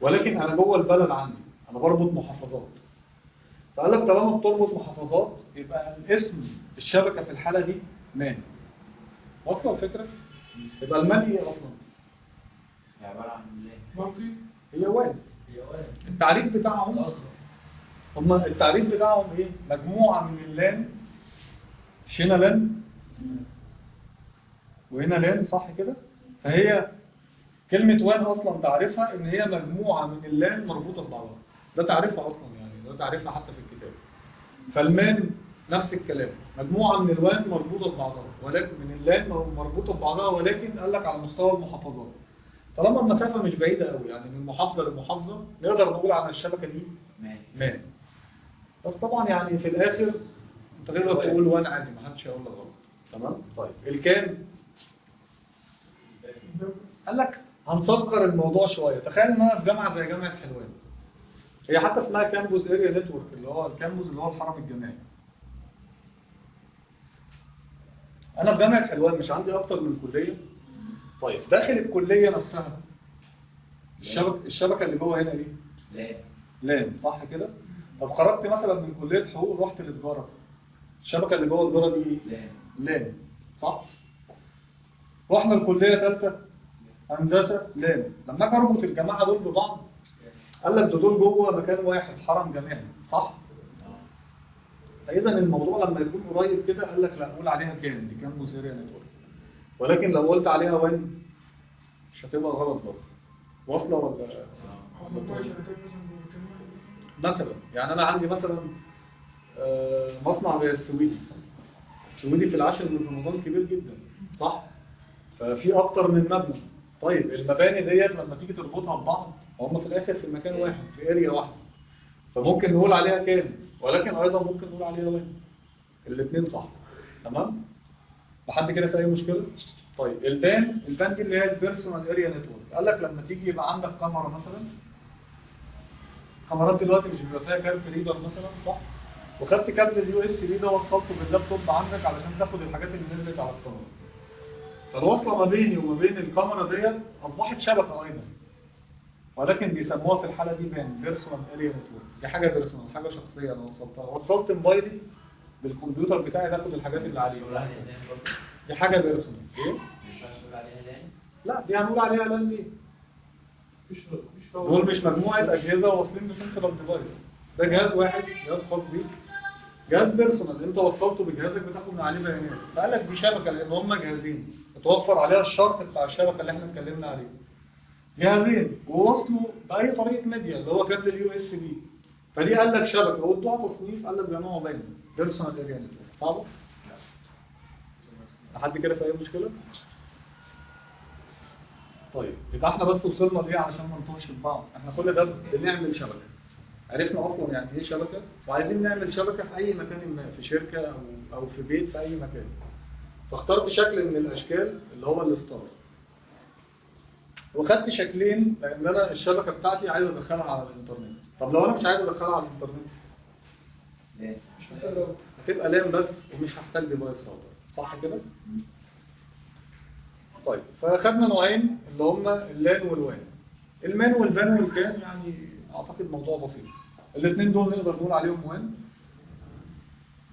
ولكن أنا جوه البلد عندي أنا بربط محافظات. فقال لك طالما بتربط محافظات يبقى الاسم الشبكة في الحالة دي مان واصله الفكرة؟ يبقى المان إيه أصلا؟ هي عبارة عن ليه؟ مالتي هي وان هي وين؟ التعريف بتاعهم أصلا هم التعريف بتاعهم إيه؟ مجموعة من اللان مش هنا لأن وهنا لأن صح كده؟ فهي كلمة وان أصلا تعريفها إن هي مجموعة من اللان مربوطة ببعضها. ده تعريفها أصلا يعني ده تعريفها حتى في الكتاب. فالمان نفس الكلام. مجموعة من الوان مربوطة ببعضها ولكن من اللان مربوطة ببعضها ولكن قال لك على مستوى المحافظات. طالما المسافة مش بعيدة قوي يعني من محافظة لمحافظة نقدر نقول عن الشبكة دي مان بس طبعا يعني في الآخر أنت تقدر تقول وان عادي ما حدش هيقول لك غلط. تمام؟ طيب. ال CAN؟ قال لك هنصغر الموضوع شوية. تخيل إن أنا في جامعة زي جامعة حلوان. هي حتى اسمها campus area network اللي هو ال campus اللي هو الحرم الجامعي. أنا في جامعة حلوان مش عندي أكتر من كلية طيب داخل الكلية نفسها الشبكه الشبكة اللي جوه هنا إيه ليه؟ LAN صح كده؟ طب خرجت مثلا من كلية حقوق رحت لتجارة الشبكة اللي جوه التجارة دي إيه؟ ليه؟ LAN صح؟ رحنا الكليه ثالثه هندسة LAN لما أجي أربط الجماعة دول ببعض قال لك ده دول جوه مكان واحد حرم جامعي صح؟ فإذا الموضوع لما يكون قريب كده قال لك لا قول عليها CAN دي campus area network ولكن لو قلت عليها WAN مش هتبقى غلط برضه. واصلة ولا؟ مثلا يعني أنا عندي مثلا آه، مصنع زي السويدي. السويدي في العاشر من رمضان كبير جدا صح؟ ففي أكتر من مبنى. طيب المباني ديت لما تيجي تربطها ببعض هم في الآخر في مكان واحد في area واحدة. فممكن نقول عليها CAN ولكن أيضا ممكن نقول عليها WAN الاثنين صح تمام لحد كده في أي مشكلة طيب ال PAN ال PAN دي اللي هي ال personal area network قال لك لما تيجي يبقى عندك كاميرا مثلا الكاميرات دلوقتي مش بيبقى فيها card reader مثلا صح؟ وخدت كابل ال USB ده وصلته باللابتوب عندك علشان تاخد الحاجات اللي نزلت على الكاميرا. فالوصلة ما بيني وما بين الكاميرا ديت أصبحت شبكة أيضا. ولكن بيسموها في الحالة دي PAN personal area network دي حاجة personal حاجة شخصية أنا وصلتها. وصلت موبايلي بالكمبيوتر بتاعي باخد الحاجات اللي عليه دي حاجة personal إيه؟ لا دي هنقول عليها LAN ليه؟ مفيش مفيش دول مش مجموعة أجهزة واصلين بسنترال device ده جهاز واحد جهاز خاص بيك. جهاز personal انت وصلته بجهازك بتاخد من عليه بيانات. فقال لك دي شبكة لأن هم جهازين. اتوفر عليها الشرط بتاع الشبكة اللي إحنا اتكلمنا عليه. جهازين ووصلوا بأي طريقة ميديا اللي هو كابل ال USB. فدي قال لك شبكة وادوها تصنيف قال لك ده نوع PAN personal area network صعبة؟ لحد كده في أي مشكلة؟ طيب يبقى إحنا بس وصلنا لإيه علشان ما نتوهش بعض؟ إحنا كل ده بنعمل شبكة. عرفنا أصلا يعني إيه شبكة؟ وعايزين نعمل شبكة في أي مكان ما في شركة أو أو في بيت في أي مكان. فاخترت شكل من الأشكال اللي هو ال star. وخدت شكلين لأن أنا الشبكة بتاعتي عايز أدخلها على الإنترنت. طب لو أنا مش عايز أدخلها على الإنترنت؟ لأن مش محتاج. هتبقى LAN بس ومش هحتاج device router صح كده؟ طيب فاخدنا نوعين اللي هما اللان والوان. المان والبان والكان يعني أعتقد موضوع بسيط. الاثنين دول نقدر نقول عليهم WAN.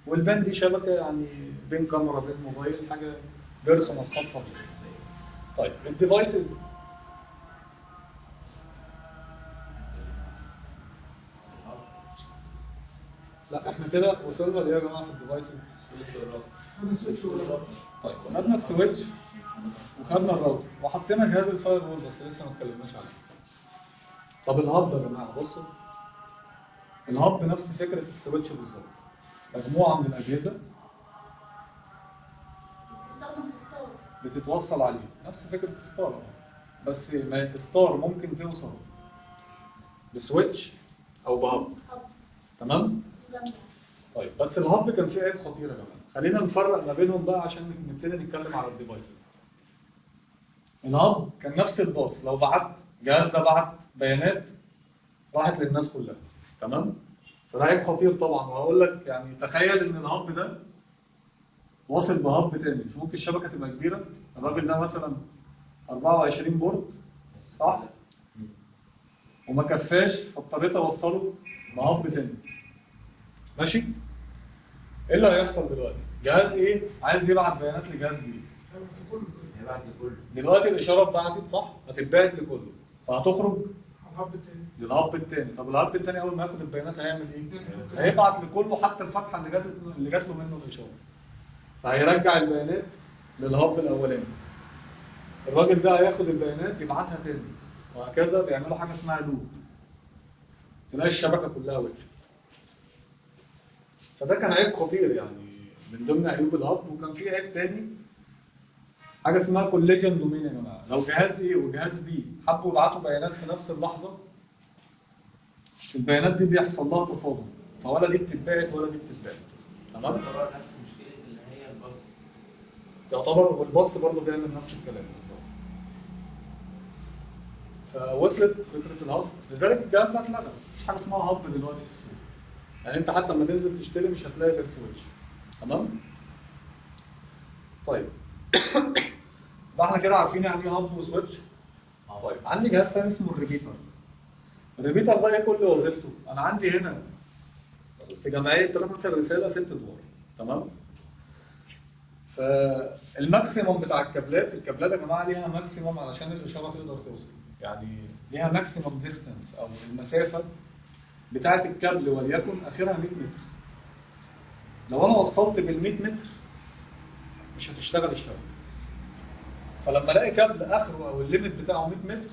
وال PAN دي شبكة يعني بين كاميرا بين موبايل حاجة personal خاصة بيك طيب ال devices لا إحنا كده وصلنا لايه يا جماعة في ال devices طيب خدنا ال switch وخدنا الراوتر وحطينا جهاز ال firewall بس لسه ما اتكلمناش عليه. طب ال hub يا جماعة بصوا ال hub نفس فكرة ال switch بالظبط مجموعة من الأجهزة بتتوصل عليه نفس فكرة star بس ما star ممكن توصل ب switch أو ب hub تمام؟ طيب بس ال hub كان فيه عيب خطير يا جماعة. خلينا نفرق ما بينهم بقى عشان نبتدي نتكلم على ال devices ال hub كان نفس الباص. لو بعت الجهاز ده بعت بيانات راحت للناس كلها. تمام؟ فده عيب خطير طبعا. وهقول لك يعني تخيل إن ال hub ده واصل ب hub تاني. مش ممكن الشبكة تبقى كبيرة. الراجل ده مثلا 24 بورد صح؟ وما كفاش فاضطريت أوصله بهب تاني. ماشي؟ إيه اللي هيحصل دلوقتي؟ جهاز إيه؟ عايز يبعت بيانات لجهاز بي هيبعت لي كله دلوقتي الإشارة اتبعتت صح؟ هتتبعت لكله. فهتخرج الهب التاني. للهب التاني. طب الهب التاني أول ما ياخد البيانات هيعمل إيه؟ هيبعت لكله حتى الفتحة اللي جات اللي جات له منه الإشارة. فهيرجع البيانات لل hub الأولاني. الراجل ده هياخد البيانات يبعتها تاني. وهكذا بيعملوا حاجة اسمها loop. تلاقي الشبكة كلها وقفت. فده كان عيب خطير يعني. من ضمن عيوب ال hub وكان في عيب تاني. حاجة اسمها collision domain يا جماعة لو جهاز A وجهاز B حبوا يبعتوا بيانات في نفس اللحظة البيانات دي بيحصل لها تصادم. فولا دي بتتبعت ولا دي بتتبعت. تمام؟ تعتبر نفس مشكله اللي هي الباص. يعتبر والباص برضه بيعمل نفس الكلام بالظبط. فوصلت فكرة ال hub. لذلك الجهاز ده اتلغى. مفيش حاجة اسمها hub دلوقتي في السوق. يعني انت حتى لما تنزل تشتري مش هتلاقي غير switch. تمام؟ طيب. [COUGHS] يبقى إحنا كده عارفين يعني إيه hub و switch؟ طيب. عندي جهاز تاني اسمه ال repeater. ال repeater ده إيه كل وظيفته؟ أنا عندي هنا في جمعية تنفس الرساله ست أدوار. تمام؟ فال maximum بتاع الكابلات الكابلات يا جماعة ليها maximum علشان الإشارة تقدر توصل. يعني ليها maximum distance أو المسافة بتاعه الكابل وليكن آخرها 100 متر لو أنا وصلت بال 100 متر مش هتشتغل الشبكه فلما ألاقي كابل آخره أو ال limit بتاعه 100 متر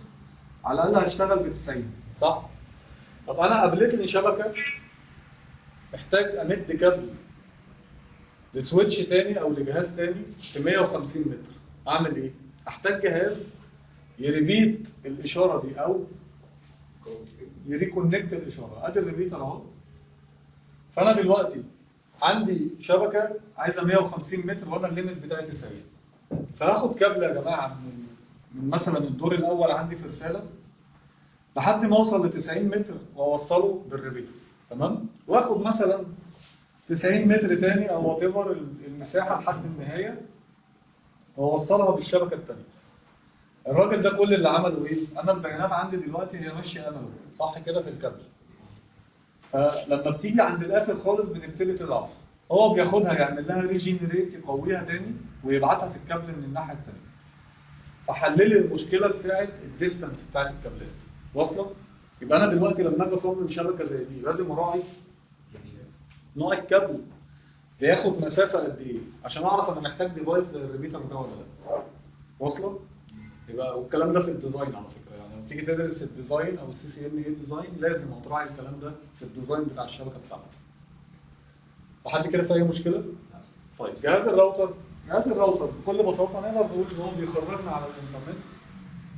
على الأقل هشتغل ب 90 صح؟ طب أنا قابلتني شبكة محتاج أمد كابل ل switch تاني أو لجهاز تاني في 150 متر أعمل إيه؟ أحتاج جهاز ي repeat الإشارة دي أو ي reconnect الإشارة. أدي ال repeater أهو. فأنا دلوقتي عندي شبكة عايزة 150 متر وأنا ال limit بتاعي 90 فهاخد كابل يا جماعة من من مثلا الدور الأول عندي في رسالة. لحد ما أوصل ل 90 متر وأوصله بال repeater تمام؟ وآخد مثلا 90 متر تاني أو وات المساحة لحد النهاية وأوصلها بالشبكة التانية. الراجل ده كل اللي عمله إيه؟ أنا البيانات عندي دلوقتي هي ماشية analog صح كده في الكابل فلما بتيجي عند الآخر خالص بتبتدي تضعف هو بياخدها يعمل لها regenerate يقويها تاني ويبعتها في الكابل من الناحية التانية فحل لي المشكلة بتاعت ال distance بتاعت الكابلات واصلة؟ يبقى أنا دلوقتي لما أجي أصمم شبكة زي دي لازم أراعي نوع الكابل بياخد مسافة قد إيه عشان أعرف أنا محتاج device زي ال repeater ده ولا لأ واصلة؟ يبقى والكلام ده في ال design على فكرة يعني لما تيجي تدرس ال design أو ال CCNA design لازم هتراعي الكلام ده في ال design بتاع الشبكة بتاعتك. لحد كده في أي مشكلة؟ طيب جهاز الراوتر جهاز الراوتر بكل بساطة نقدر نقول إن هو بيخرجنا على الإنترنت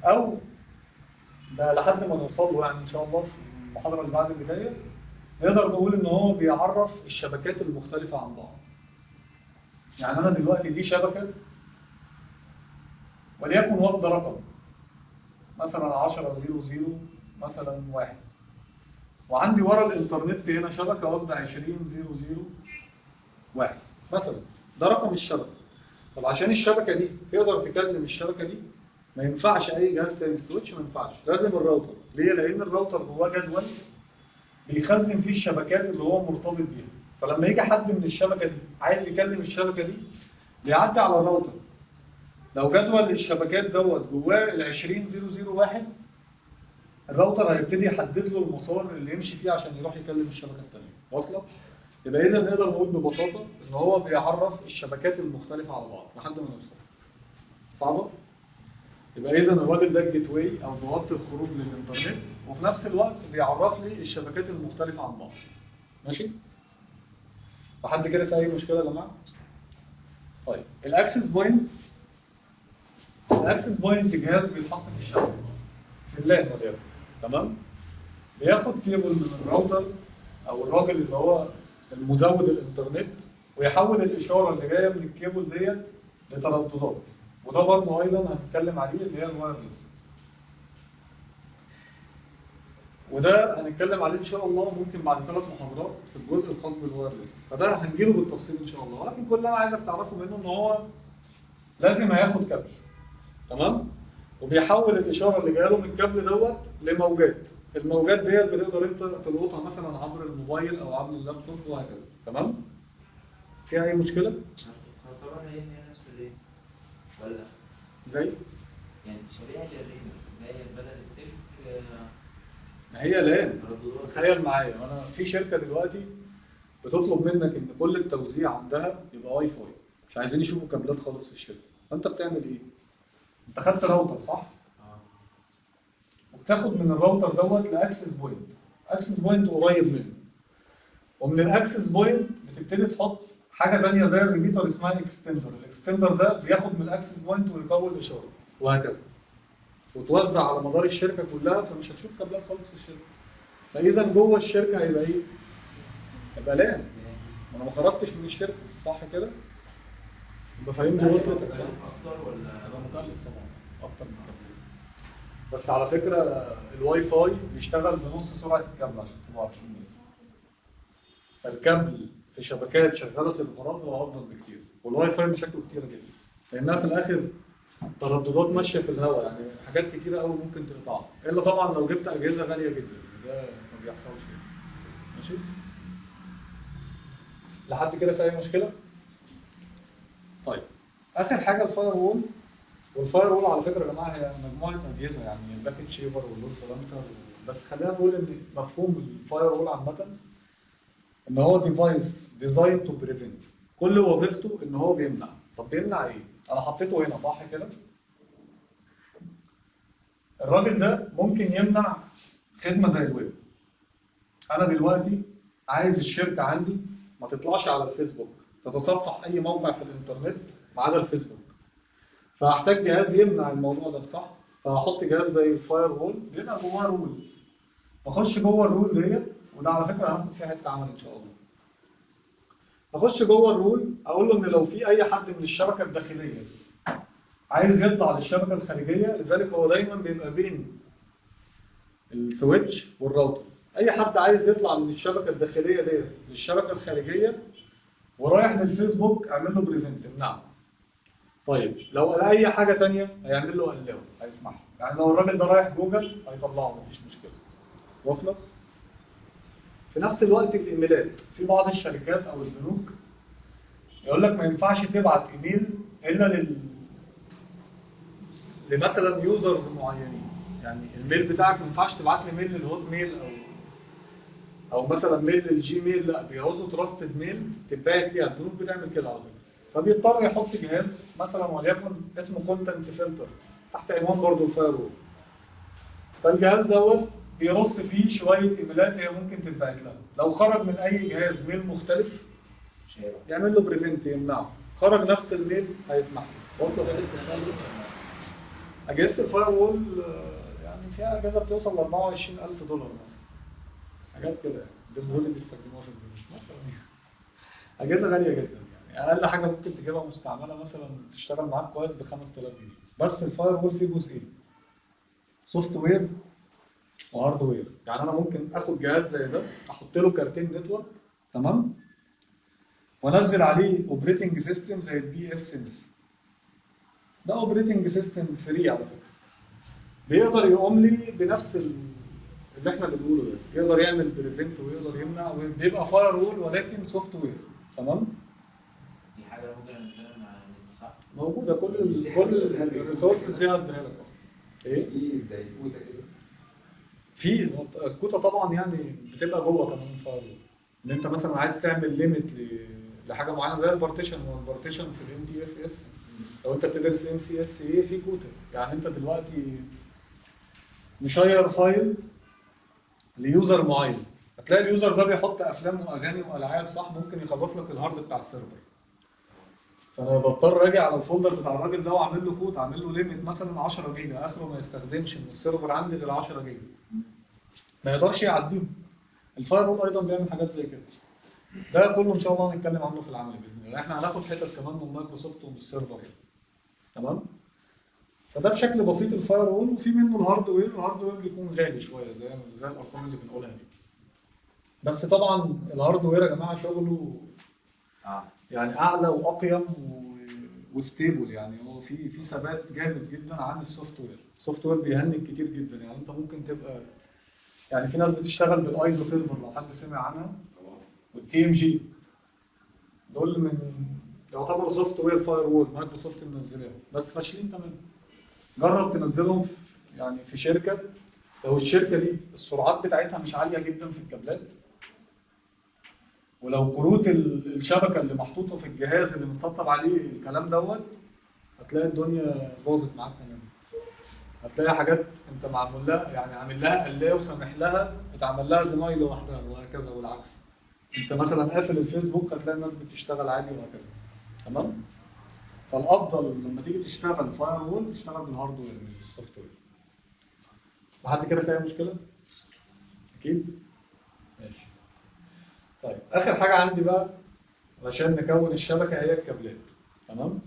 أو ده لحد ما نوصل له يعني إن شاء الله في المحاضرة اللي بعد اللي جاية نقدر نقول إن هو بيعرف الشبكات المختلفة عن بعض. يعني أنا دلوقتي دي شبكة وليكن واخده رقم. مثلا 10 0 0 مثلا واحد. وعندي ورا الإنترنت هنا شبكة واخده 20 0 0 واحد. مثلا ده رقم الشبكة. طب عشان الشبكة دي تقدر تكلم الشبكة دي؟ ما ينفعش أي جهاز تاني ال switch ما ينفعش. لازم الراوتر. ليه؟ لأن الراوتر جواه جدول بيخزن فيه الشبكات اللي هو مرتبط بيها. فلما يجي حد من الشبكة دي عايز يكلم الشبكة دي بيعدي على الراوتر. لو جدول الشبكات دوت جواه ال 20001 الراوتر هيبتدي يحدد له المسار اللي يمشي فيه عشان يروح يكلم الشبكة الثانية واصلة؟ يبقى إذا نقدر نقول ببساطة إن هو بيعرف الشبكات المختلفة على بعض لحد ما نوصل صعبة؟ يبقى إذا الراجل ده ال gateway أو بوابة الخروج للانترنت وفي نفس الوقت بيعرف لي الشبكات المختلفة عن بعض ماشي؟ لحد كده في أي مشكلة يا جماعة؟ طيب ال access point ال access point جهاز بيتحط في الشبكة. في ال LAN وليكن. تمام؟ بياخد كيبل من الراوتر أو الراجل اللي هو المزود الانترنت ويحول الاشارة اللي جاية من الكيبل ديت لترددات. وده برضه أيضا هنتكلم عليه اللي هي ال wireless. وده هنتكلم عليه إن شاء الله ممكن بعد ثلاث محاضرات في الجزء الخاص بال wireless. فده هنجيله بالتفصيل إن شاء الله. ولكن كل اللي أنا عايزك تعرفه منه إن هو لازم هياخد كابل. تمام؟ وبيحول الإشارة اللي جاية له من الكابل دوت لموجات. الموجات ديت بتقدر انت تلقطها مثلا عبر الموبايل أو عبر اللابتوب وهكذا. تمام؟ في أي مشكلة؟ تعتبر هي نفس ال repeater ولا؟ زي؟ يعني شبيهة لل repeater بس هي بدل السلك آه، ما هي لأن ترددات تخيل معايا أنا في شركة دلوقتي بتطلب منك إن كل التوزيع عندها يبقى واي فاي. مش عايزين يشوفوا cables خالص في الشركة. فأنت بتعمل إيه؟ انت خدت راوتر صح؟ آه. وبتاخد من الراوتر دوت ل access point. access point قريب منه. ومن ال access point بتبتدي تحط حاجة ثانية زي ال repeater اسمها extender. ال extender ده بياخد من ال access point ويقوي الإشارة. وهكذا. وتوزع على مدار الشركة كلها فمش هتشوف cables خالص في الشركة. فإذا جوه الشركة هيبقى إيه؟ هيبقى لأن أنا ما خرجتش من الشركة. صح كده؟ يبقى فاهمني وصلت؟ مكلف أكتر ولا هيبقى مكلف طبعا أكتر من كده؟ بس على فكرة الواي فاي بيشتغل بنص سرعة الكابل عشان تبقوا عارفين بس فالكابل في شبكات شغالة سيرفرات هو أفضل بكتير والواي فاي مشاكله كتيرة جدا. لأنها في الآخر ترددات ماشية في الهواء يعني حاجات كتيرة قوي ممكن تقطعها إلا طبعا لو جبت أجهزة غالية جدا ده ما بيحصلش. يعني. ماشي؟ لحد كده في أي مشكلة؟ طيب. آخر حاجة ال firewall. وال firewall على فكرة يا جماعة هي مجموعة اجهزه يعني ال packet shaper وال load balancer بس خلينا نقول إن مفهوم ال firewall عامة إن هو device designed to prevent كل وظيفته إن هو بيمنع. طب بيمنع إيه؟ أنا حطيته هنا صح كده؟ الراجل ده ممكن يمنع خدمة زي الويب. أنا دلوقتي عايز الشركة عندي ما تطلعش على الفيسبوك. تتصفح أي موقع في الإنترنت ما عدا الفيسبوك. فهحتاج جهاز يمنع الموضوع ده صح؟ فهحط جهاز زي ال firewall. بيبقى جواه rule. اخش جوه ال rule ديت وده على فكرة هناخد فيه حتة عمل إن شاء الله. اخش جوه ال rule أقول له إن لو في أي حد من الشبكة الداخلية عايز يطلع للشبكة الخارجية لذلك هو دايما بيبقى بين ال switch والراوتر. أي حد عايز يطلع من الشبكة الداخلية ديت للشبكة الخارجية ورايح للفيسبوك اعمل له prevent. نعم. طيب لو قال أي حاجة تانية هيعمل له allow هيسمحها يعني لو الراجل ده رايح جوجل هيطلعه مفيش مشكلة. واصلة؟ في نفس الوقت الإيميلات في بعض الشركات أو البنوك يقول لك ما ينفعش تبعت إيميل إلا لل لمثلا users معينين. يعني ال mail بتاعك ما ينفعش تبعت لي mail لل Hotmail أو أو مثلا mail لل Gmail لا بيعوزوا trusted mail تتبعت ليها البنوك بتعمل كده على فكره فبيضطر يحط جهاز مثلا وليكن اسمه content filter تحت عنوان برضه ال firewall فالجهاز دوت بيرص فيه شوية إيميلات هي ممكن تتبعت لها. لو خرج من أي جهاز mail مختلف يعمل له prevent يمنعه. خرج نفس ال mail هيسمح له. واصله أجهزة ال firewall آه، يعني فيها أجهزة بتوصل ل 24000 دولار مثلا. حاجات كده. ده دول اللي بيستخدموها في البيوت مثلا يعني. أجهزة غالية جدا. يعني أقل حاجة ممكن تجيبها مستعملة مثلا تشتغل معاك كويس ب 5000 جنيه. بس ال firewall فيه جزئين. software و hardware. يعني أنا ممكن آخد جهاز زي ده أحط له كارتين network تمام؟ وأنزل عليه operating system زي ال pfSense ده operating system free على فكرة. بيقدر يقوم لي بنفس ال- اللي إحنا بنقوله ده. يقدر يعمل prevent ويقدر يمنع وبيبقى firewall ولكن software تمام؟ دي حاجة ممكن انزلها النت صح؟ موجودة. كل مش دي ال حاجة كل. ال resources دي هديها لك أصلا. إيه؟ في زي كوتا كده. في الكوتا طبعا يعني بتبقى جوه كمان ال firewall إن أنت مثلا عايز تعمل limit لحاجة معينة زي ال partition هو ال partition في ال NTFS لو أنت بتدرس MCSE في كوتا. يعني أنت دلوقتي مشير file ل user معين. هتلاقي ال user ده بيحط أفلام وأغاني وألعاب صح؟ ممكن يخلص لك ال hard بتاع ال server. فأنا بضطر أجي على ال folder بتاع الراجل ده وأعمل له كود أعمل له limit مثلا 10 جيجا. آخره ما يستخدمش من ال server عندي غير 10 جيجا. ما يقدرش يعديهم ال firewall أيضا بيعمل حاجات زي كده. ده كله إن شاء الله هنتكلم عنه في العمل بإذن الله. إحنا هناخد حتت كمان من مايكروسوفت ومن ال server يعني. تمام؟ فده بشكل بسيط ال firewall وفي منه ال hardware ال hardware بيكون غالي شوية زي زي الأرقام اللي بنقولها دي. بس طبعا ال hardware يا جماعة شغله آه. يعني أعلى وأقيم. و stable يعني. هو في في ثبات جامد جدا عن ال software. ال software بيهنج كتير جدا يعني. أنت ممكن تبقى يعني في ناس بتشتغل بال ISA Server لو حد سمع عنها. وال TMG. دول من يعتبروا software firewall مايكروسوفت منزلاهم بس فاشلين تماما جرب تنزلهم في يعني في شركة. لو الشركة دي السرعات بتاعتها مش عالية جدا في ال cables ولو كروت ال- الشبكة اللي محطوطة في الجهاز اللي متسطب عليه الكلام دوت هتلاقي الدنيا باظت معاك تماما. هتلاقي حاجات انت معمول لها يعني عامل لها allow وسامح لها اتعمل لها deny لوحدها وهكذا والعكس. انت مثلا قافل الفيسبوك هتلاقي الناس بتشتغل عادي وهكذا. تمام؟ فالأفضل لما تيجي تشتغل firewall تشتغل بال hardware مش بال software لحد كده فيها مشكلة؟ أكيد. ماشي. طيب آخر حاجة عندي بقى علشان نكون الشبكة هي الكابلات. تمام؟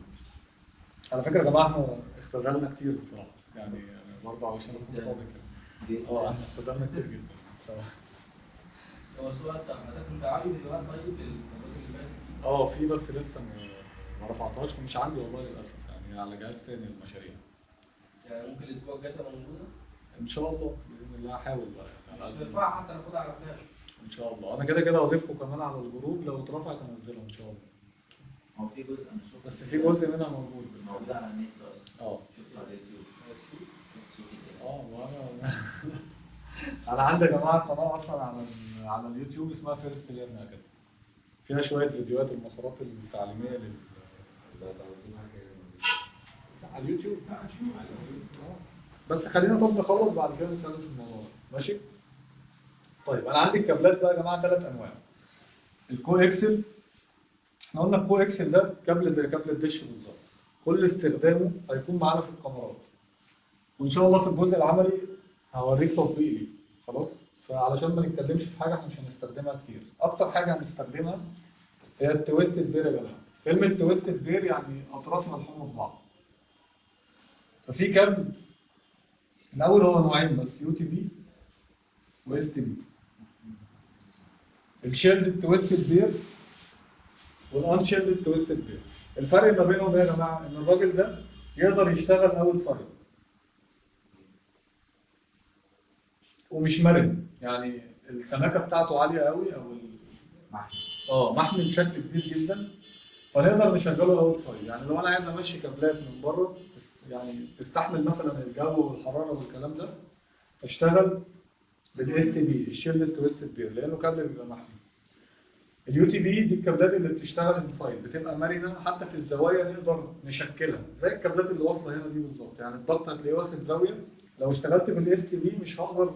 على فكرة يا جماعة إحنا اختزلنا كتير بصراحة. يعني برضه علشان أكون صادق يعني. آه إحنا اختزلنا كتير جدا. هو السؤال بتاع حضرتك انت عارف دلوقتي طيب آه في بس لسه ما رفعتهاش ومش عندي والله للأسف يعني على جهاز تاني المشاريع. يعني ممكن الأسبوع الجاي تبقى موجودة؟ إن شاء الله بإذن الله هحاول بقى. يعني مش نرفعها حتى ناخدها على فلاش إن شاء الله. أنا كده كده هضيفكم كمان على ال group لو اترفعت انزلها إن شاء الله. هو في جزء أنا شفته. بس في جزء منها موجود. موجود على النت أصلا. آه. شفته على اليوتيوب. شفت كده. آه وأنا أنا [LAUGHS] عندي يا جماعة قناه أصلا على على اليوتيوب اسمها First Learn Academy فيها شوية فيديوهات المسارات التعليمية لل على اليوتيوب. بس خلينا طب نخلص بعد كده نتكلم في الموضوع. ده ماشي؟ طيب أنا عندي الكابلات بقى يا جماعة ثلاث أنواع. ال coaxial. إحنا قلنا ال coaxial ده كابل زي كابل الدش بالظبط. كل استخدامه هيكون معانا في الكاميرات. وإن شاء الله في الجزء العملي هوريك تطبيق ليه. خلاص؟ فعلشان ما نتكلمش في حاجة إحنا مش هنستخدمها كتير. أكتر حاجة هنستخدمها هي ال twisted pair كلمه twisted pair يعني اطراف ملحومه في بعض. ففي كم الأول هو نوعين بس UTP و STP. ال shielded twisted pair وال unshielded twisted pair الفرق ما بينهم يا جماعة؟ إن الراجل ده يقدر يشتغل outside ومش مرن. يعني السماكة بتاعته عالية قوي أو ال- آه محمي بشكل كبير جدا. فنقدر نشغله outside يعني لو أنا عايز أمشي كابلات من بره يعني تستحمل مثلا الجو والحرارة والكلام ده أشتغل بال STP ال shielded twisted pair لأنه كابل بيبقى محمي. ال UTP دي الكابلات اللي بتشتغل inside بتبقى مرنة حتى في الزوايا نقدر نشكلها. زي الكابلات اللي واصلة هنا دي بالظبط. يعني الضغط هتلاقيه واخد زاوية. لو اشتغلت بال STP مش هقدر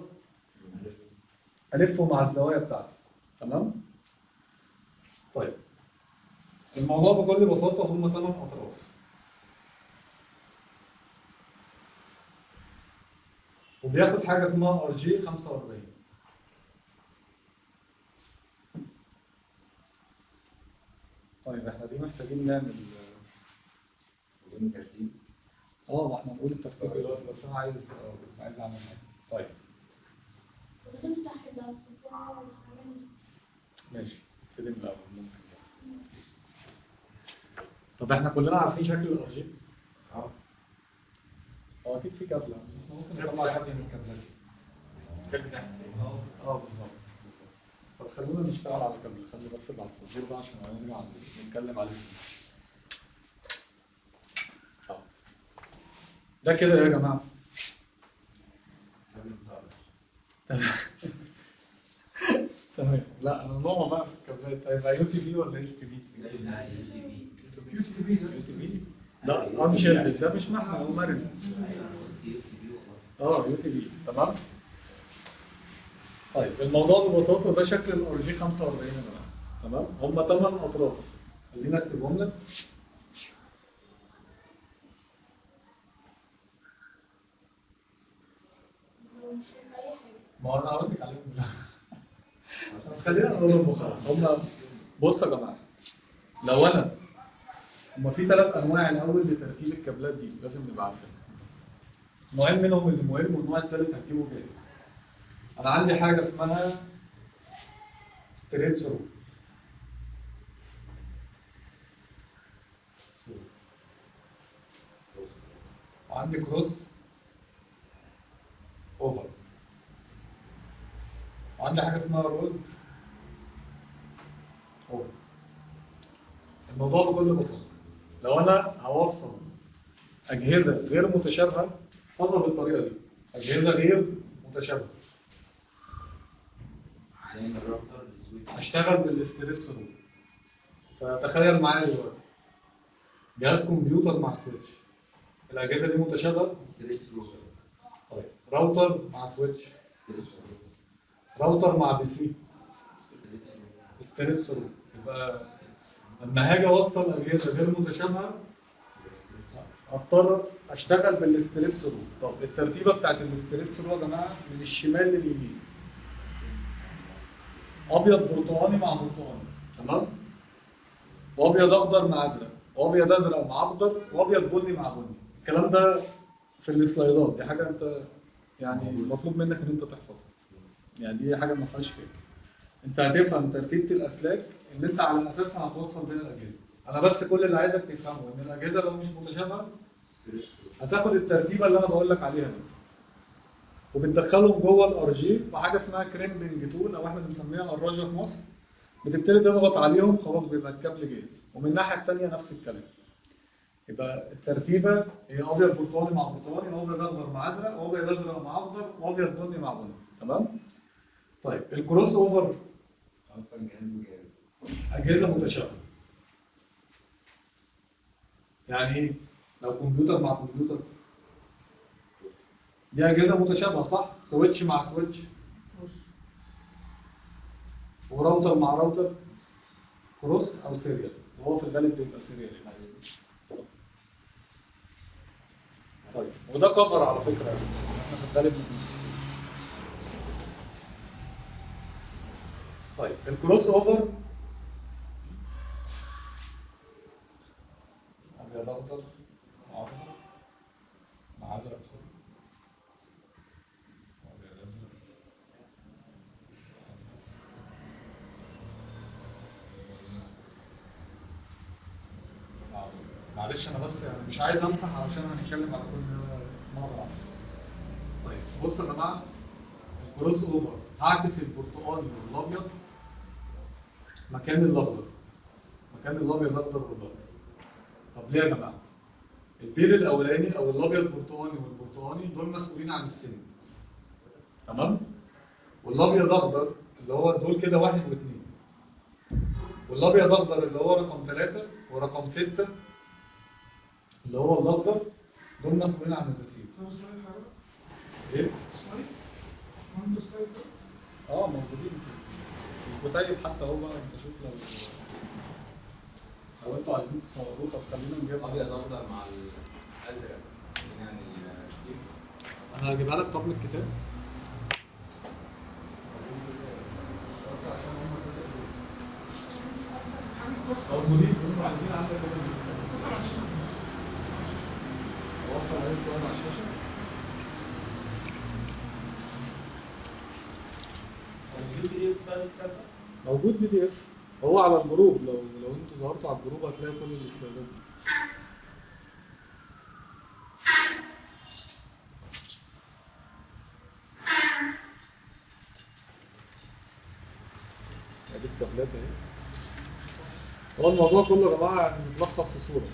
ألفه مع الزوايا بتاعتي. تمام؟ طيب. الموضوع بكل بساطة هم ثمان أطراف. وبياخد حاجة اسمها RJ 45 طيب إحنا دي محتاجين نعمل ترتيب آه ما إحنا نقول الترتيب دلوقتي بس أنا عايز عايز أعمل حاجة. طيب. ماشي. ابتدي من الأول ممكن. طب إحنا كلنا عارفين شكل ال RJ؟ آه. هو أكيد في كابلة. إحنا ممكن نطلع حاجة من الكابلات دي آه بالظبط. بالظبط. طب خلونا نشتغل على كابل خلي بس اللي على السجير ده عشان هنرجع نتكلم عليه. آه. ده كده يا جماعة. تمام. [LAUGHS] لا أنا نوع بقى في الكابلات. هيبقى يو تي في ولا اس تي في؟ UTP لا unshielded ده مش محمي هو مرن آه UTP تمام طيب الموضوع ببساطه ده شكل ال RJ 45 يا جماعة تمام هم ثمان اطراف خلينا اكتبهم لك ما أنا لك عليهم. خلينا نقولهم وخلاص هم بص يا جماعة لو أنا هم في ثلاث أنواع. الأول لترتيب الكابلات دي لازم نبقى عارفين نوعين منهم اللي مهم والنوع الثالث هتجيبه جاهز. أنا عندي حاجة اسمها straight through. وعندي crossover. وعندي حاجة اسمها rollover. الموضوع بكل بساطة. لو أنا هوصل أجهزة غير متشابهة احفظها بالطريقة دي. أجهزة غير متشابهة. هشتغل بال straight through فتخيل معايا دلوقتي. جهاز كمبيوتر مع switch. الأجهزة دي متشابهة؟ طيب. راوتر مع switch. router مع PC. straight through يبقى لما هاجي أوصل أجهزة غير متشابهة اضطر أشتغل بال straight through. طب الترتيبة بتاعت ال straight through يا جماعة من الشمال لليمين. أبيض برتقاني مع برتقاني تمام؟ وأبيض أخضر مع أزرق وأبيض أزرق مع أخضر وأبيض بني مع بني. الكلام ده في السلايدات دي حاجة أنت يعني مطلوب منك إن أنت تحفظها. يعني دي حاجة ما فيهاش فهم أنت هتفهم ترتيبة الأسلاك اللي انت على اساسها هتوصل بين الاجهزه. أنا بس كل اللي عايزك تفهمه ان الاجهزه لو مش متشابهه هتاخد الترتيبة اللي أنا بقول لك عليها دي. وبتدخلهم جوه ال RJ بحاجه اسمها crimping tool أو إحنا بنسميها قراصة في مصر. بتبتدي تضغط عليهم خلاص بيبقى الكابل جاهز. ومن الناحية الثانية نفس الكلام. يبقى الترتيبة هي أبيض برتقاني مع برتقاني وابيض أخضر مع أزرق وأبيض أزرق مع أخضر وأبيض بني مع بني. تمام؟ طيب ال crossover. أصلا جهاز بجهاز أجهزة متشابهة. يعني إيه لو كمبيوتر مع كمبيوتر. دي أجهزة متشابهة صح؟ switch مع switch. و router مع router. cross أو serial. وهو في الغالب بيبقى serial طيب وده cover على فكرة. يعني إحنا في الغالب. طيب الكروس أوفر. ده اخضر اخضر مع ازرق سوري ازرق معلش أنا بس يعني مش عايز أمسح علشان هنتكلم على كل مرة واحدة. طيب بص يا جماعة الكروس أوفر. هعكس البرتقالي والابيض مكان الاخضر مكان الأبيض الأخضر والأبيض. طب ليه يا جماعة؟ البير الأولاني أو الأبيض البرتقاني والبرتقاني دول مسؤولين عن السن. تمام؟ والأبيض أخضر اللي هو دول كده واحد واثنين والأبيض أخضر اللي هو رقم ثلاثة ورقم ستة اللي هو الأخضر دول مسؤولين عن حضرتك؟ إيه؟ آه موجودين في الكتيب. حتى بقى أنت شوف لو لو أنتوا عايزين تصوروه طب خلينا نجيبها. أبيض أخضر مع الازرق يعني السيم أنا هجيبها لك طب من الكتاب. بس عشان هم كده شوز موجودين هم قاعدين عندك بس على عليه الشاشة. موجود PDF بقى الكتاب ده؟ موجود PDF. هو على ال group. لو لو أنتوا ظهرتوا على ال group هتلاقي كل ال slide ات دي ادي التابلت اهي. هو الموضوع كله يا جماعة يعني متلخص في صورة.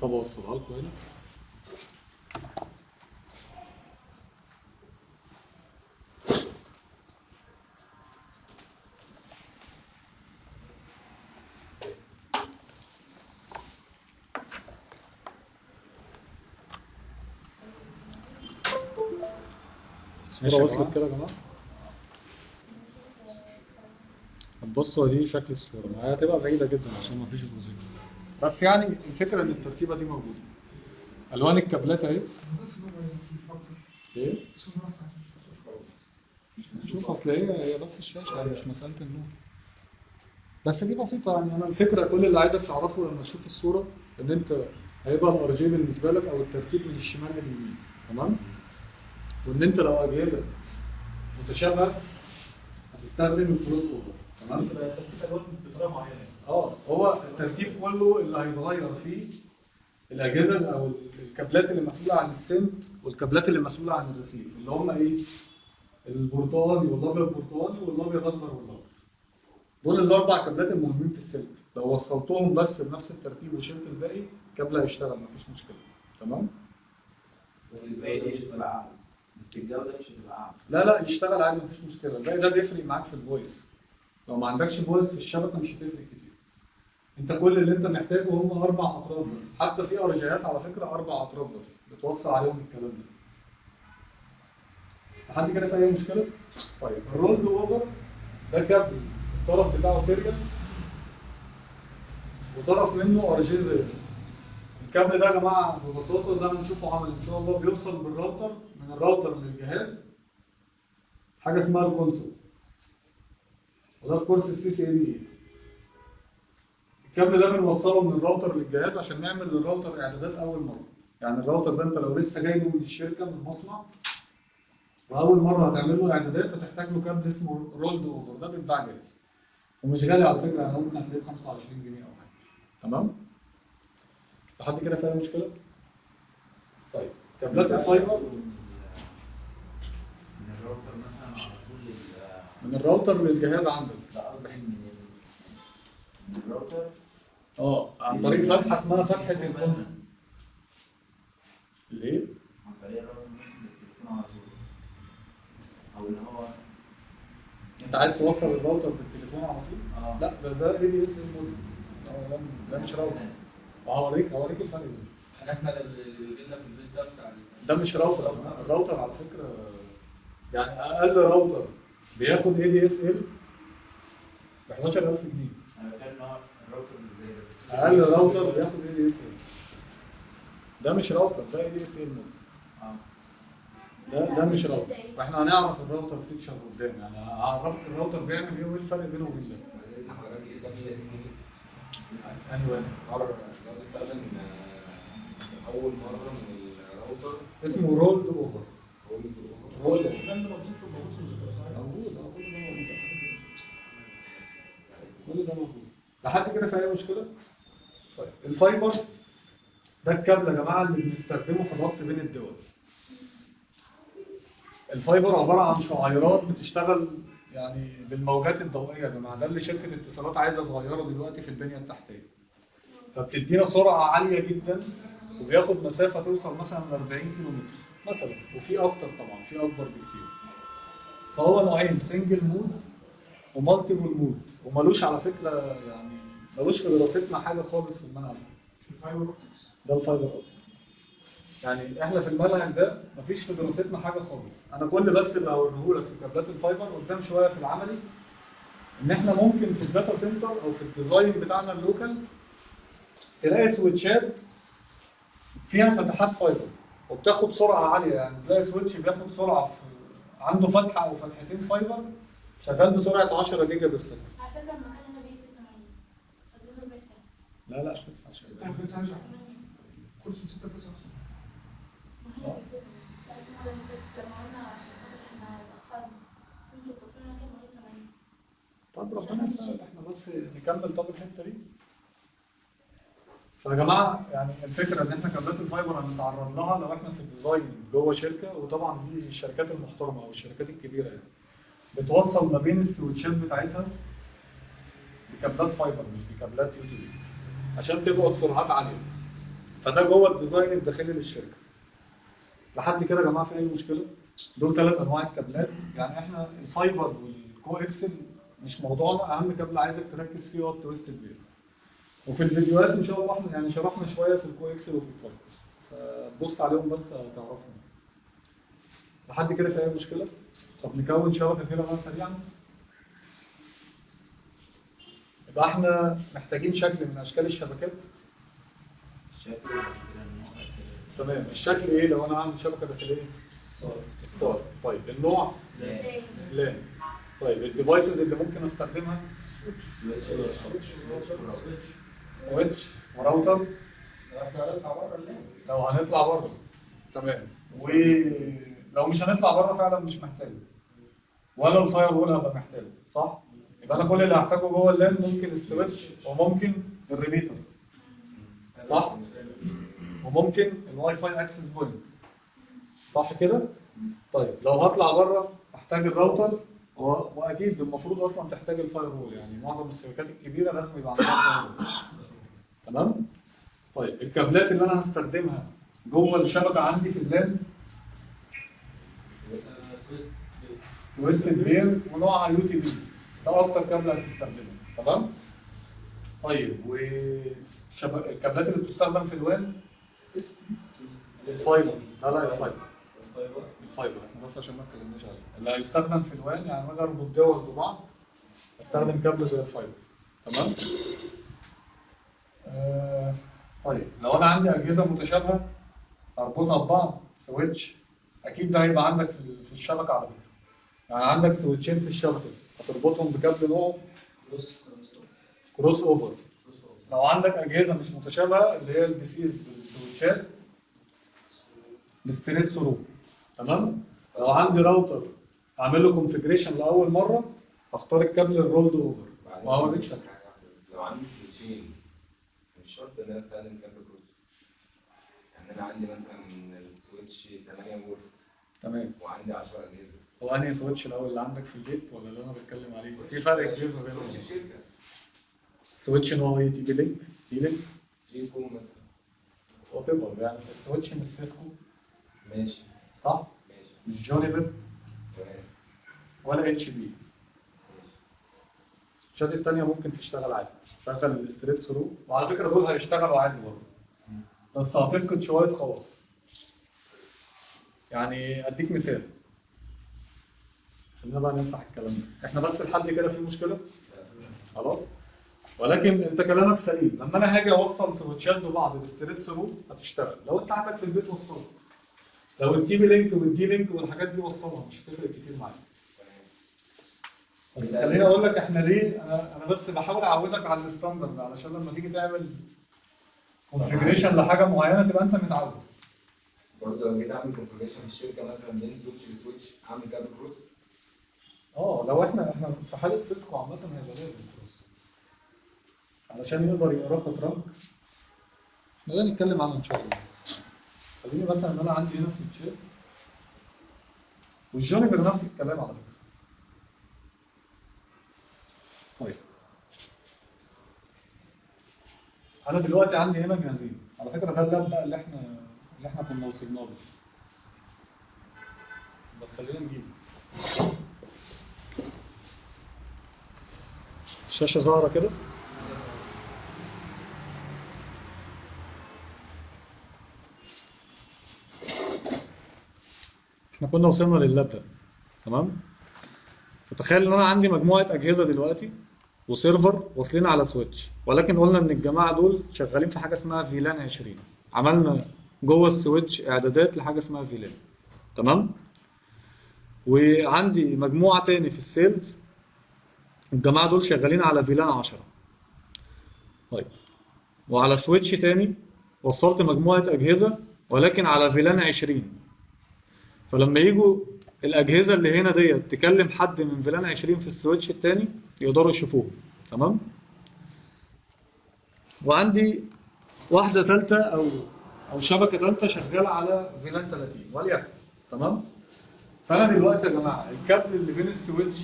طب اوصلها لكم هنا. الصورة وصلت كده يا جماعة. بصوا دي شكل الصورة. ما هي هتبقى بعيدة جدا عشان ما فيش project بس يعني الفكرة إن الترتيبة دي موجودة. ألوان الكابلات أهي. إيه؟ شوف أصل هي هي بس الشاشة يعني مش مسألة النور. بس دي بسيطة يعني. أنا الفكرة كل اللي عايزك تعرفه لما تشوف الصورة إن أنت هيبقى ال RJ بالنسبة لك أو الترتيب من الشمال لليمين. تمام؟ وإن أنت لو أجهزة متشابهة هتستخدم ال cross over تمام بطريقة معينة آه هو الترتيب كله اللي هيتغير فيه الأجهزة أو الكابلات اللي مسؤولة عن ال send والكابلات اللي مسؤولة عن ال receive اللي هم إيه؟ البرتقالي والأبيض برتقالي والأبيض أخضر والاخضر. دول الأربع كابلات المهمين في السلك لو وصلتهم بس بنفس الترتيب وشلت الباقي الكابل هيشتغل مفيش مشكلة تمام؟ بس الباقي هتبقى أعلى بس الجودة مش هتبقى أعلى. لا لا يشتغل عادي مفيش مشكلة. الباقي ده بيفرق معاك في ال voice لو ما عندكش voice في الشبكة مش هتفرق كتير. أنت كل اللي أنت محتاجه هم أربع أطراف بس. حتى في RJ ات على فكرة أربع أطراف بس. بتوصل عليهم الكلام ده. لحد كده في أي مشكلة؟ طيب ال rolled over ده كابل الطرف بتاعه serial وطرف منه RJ زي الكابل ده يا جماعة ببساطة ده هنشوفه عمل إن شاء الله بيوصل بالراوتر من الراوتر للجهاز حاجة اسمها ال console. وده في course ال CCNA الكابل ده بنوصله من الراوتر للجهاز عشان نعمل للراوتر إعدادات أول مرة. يعني الراوتر ده أنت لو لسه جايبه من الشركة من المصنع وأول مرة هتعمل له إعدادات هتحتاج له كابل اسمه rolled over. ده بيتباع جاهز. ومش غالي على فكرة يعني ممكن هتلاقيه ب 25 جنيه أو حاجة. تمام؟ لحد كده فيها مشكله طيب كابلات الفايبر الراوتر مثلا على طول من الراوتر للجهاز عندك. لا قصدي من. من الراوتر؟ آه عن طريق فتحة اسمها فتحة ال console ليه؟ عن طريق الراوتر مثلا بالتليفون على طول. أو اللي هو أنت عايز توصل الراوتر بالتليفون على طول؟ آه. لا ده ده ADSL modem ده, ده, ده مش راوتر. هوريك هوريك الفرق. بينهم يعني إحنا اللي بيجي لنا في البيت ده بتاع ده مش router. ال router على فكرة يعني أقل راوتر بياخد ADSL ب 11000 جنيه. أنا بتكلم الراوتر إزاي ده. أقل راوتر بياخد اي دي اس ال ده مش راوتر ده اي دي اس ال موديل آه. ده ده مش راوتر وإحنا هنعرف ال router في future قدام. يعني هعرفك الراوتر بيعمل إيه وإيه الفرق بينه وبين ده. إيه انهي مرة لو آه، أول مرة من الراوتر اسمه rolled over rolled موجود موجود في موجود موجود آه كل ده موجود لحد كده في أي مشكلة؟ طيب ال fiber ده الكابل يا جماعة اللي بنستخدمه في الربط بين الدول. ال fiber عبارة عن شعيرات بتشتغل يعني بالموجات الضوئية يا جماعة ده اللي شركة اتصالات عايزة تغيره دلوقتي في البنية التحتية. فبتدينا سرعة عالية جدا وبياخد مسافة توصل مثلا ل 40 كيلو متر. مثلا وفي أكتر طبعا في أكبر بكتير. فهو نوعين single mode و multiple mode وملوش على فكرة يعني ملوش في دراستنا حاجة خالص في المنهج. ده ال fiber optics يعني إحنا في المنهج ده مفيش في دراستنا حاجة خالص. أنا كل بس اللي هوريهولك في كابلات ال fiber قدام شوية في العملي إن إحنا ممكن في ال data center أو في ال design بتاعنا ال local تلاقي switch ات فيها فتحات fiber وبتاخد سرعة عالية يعني تلاقي switch بياخد سرعة في عنده فتحة أو فتحتين فايبر شغال بسرعة 10 جيجا بير سكند على فكرة 80 خلونا ربع ساعه لا لا 9 شغال بتاع كل سنه ساعه كل ستة تسعة ما هي بيقفل. ساعة المرة اللي فاتت لما قلنا عشان خاطر إحنا اتأخرنا. أنتوا الطفلين كانوا قالوا 80 طب ربنا يسهل إحنا بس نكمل طب الحتة دي. فيا جماعة يعني الفكرة إن إحنا كابلات الفايبر هنتعرض لها لو إحنا في الديزاين جوه شركة وطبعا دي الشركات المحترمة أو الشركات الكبيرة يعني. بتوصل ما بين ال switch ات بتاعتها بكابلات fiber مش بكابلات UTP عشان تبقى السرعات عالية. فده جوه ال design الداخلي للشركة. لحد كده يا جماعة في أي مشكلة؟ دول ثلاث أنواع الكابلات. يعني إحنا ال fiber وال coaxial مش موضوعنا. أهم كابل عايزك تركز فيه هو ال twisted pair. وفي الفيديوهات إن شاء الله إحنا يعني شرحنا شوية في ال coaxial وفي ال fiber فتبص عليهم بس هتعرفهم. لحد كده في أي مشكلة؟ طب نكون شبكه كده بقى سريعا. يبقى إحنا محتاجين شكل من أشكال الشبكات. الشكل تمام. الشكل إيه؟ لو أنا عامل شبكة داخلية. star طيب النوع؟ لأن طيب ال devices اللي ممكن أستخدمها؟ switch و router إحنا هنطلع بره لو هنطلع بره. تمام. ولو مش هنطلع بره فعلا مش محتاج. ولا ال firewall هبقى محتاجه صح؟ يبقى أنا كل اللي هحتاجه جوه ال LAN ممكن ال switch وممكن ال repeater صح؟ وممكن ال Wi-Fi access point صح كده؟ طيب لو هطلع بره احتاج الراوتر وأكيد المفروض أصلا تحتاج ال firewall يعني معظم الشركات الكبيرة لازم يبقى عندها firewall تمام؟ طيب الكابلات اللي أنا هستخدمها جوه الشبكة عندي في twist twisted pair ونوعها UTP ده أكتر كابل هتستخدمه تمام؟ طيب والشبك الكابلات اللي بتستخدم في ال WAN ST ال fiber لا لا ال fiber. ال fiber. إحنا بس عشان ما اتكلمناش عليه. اللي هيستخدم في ال WAN يعني أجي اربط دول ببعض أستخدم كابل زي ال fiber. تمام؟ آه طيب لو أنا عندي أجهزة متشابهة أربطها ببعض switch أكيد ده هيبقى عندك في الشبكة على فكرة. يعني عندك switch ين في الشبكة هتربطهم بكابل نوع cross crossover لو عندك أجهزة مش متشابهة اللي هي ال PCs بال switch ات ال straight-through. تمام؟ لو عندي راوتر أعمل له configuration لأول مرة اختار الكابل ال rolled over بعدين وهو ممكن بيكسب حاجة واحدة بس. لو عندي switch ين. مش شرط إن أنا أستخدم كابل cross. يعني أنا عندي مثلا ال switch 8 port تمام. وعندي 10 اجهزه هو أنهي switch الأول اللي عندك في البيت ولا اللي أنا بتكلم عليه؟ في فرق كبير ما بينهم. switch شركة. ال switch نوع إيه TP-Link T-Link؟ 3Com مثلا. whatever يعني ال switch مش Cisco. ماشي. صح؟ ماشي. مش Juniper. تمام. ولا HP ال switch ات التانية ممكن تشتغل عادي. شغل ال straight-through وعلى فكرة دول هيشتغلوا عادي برضه. بس هتفقد شوية خواص يعني أديك مثال. خلينا بقى نمسح الكلام ده. إحنا بس لحد كده في مشكلة؟ خلاص. ولكن أنت كلامك سليم. لما أنا هاجي أوصل switch ات ببعض بال straight-through هتشتغل. لو أنت عندك في البيت وصلها لو ال TP-Link وال D-Link والحاجات دي وصلها مش هتفرق كتير معاك. بس خليني أقول لك إحنا ليه أنا أنا بس بحاول أعودك على ال standard علشان لما تيجي تعمل configuration لحاجة معينة تبقى أنت متعود. برضه لو جيت أعمل configuration في الشركة مثلا بين switch ل switch أعمل كابل cross آه لو إحنا إحنا في حالة Cisco عامة هيبقى لازم cross علشان يقدر يقرأ ك trunk نبقى نتكلم عنه إن شاء الله. خليني مثلا ان أنا عندي هنا switch ات وال Juniper نفس الكلام على فكرة طيب أنا دلوقتي عندي هنا جهازين. على فكرة ده ال lab بقى اللي إحنا اللي إحنا كنا وصلنا له. بس خلينا نجيبه. الشاشه ظاهره كده. إحنا كنا وصلنا لل lab ده. تمام؟ فتخيل إن أنا عندي مجموعة أجهزة دلوقتي. و server واصلين على switch. ولكن قلنا إن الجماعة دول شغالين في حاجة اسمها VLAN 20 عملنا جوه ال switch إعدادات لحاجة اسمها VLAN. تمام؟ وعندي مجموعة تاني في ال sales. الجماعة دول شغالين على VLAN 10 طيب. وعلى switch تاني وصلت مجموعة أجهزة ولكن على VLAN 20 فلما يجوا الأجهزة اللي هنا ديت تكلم حد من VLAN 20 في ال switch التاني يقدروا يشوفوه. تمام؟ وعندي واحدة ثالثه أو أو شبكة ثالثه شغالة على VLAN 30 وليكن. تمام؟ فأنا دلوقتي يا جماعة الكابل اللي بين ال switch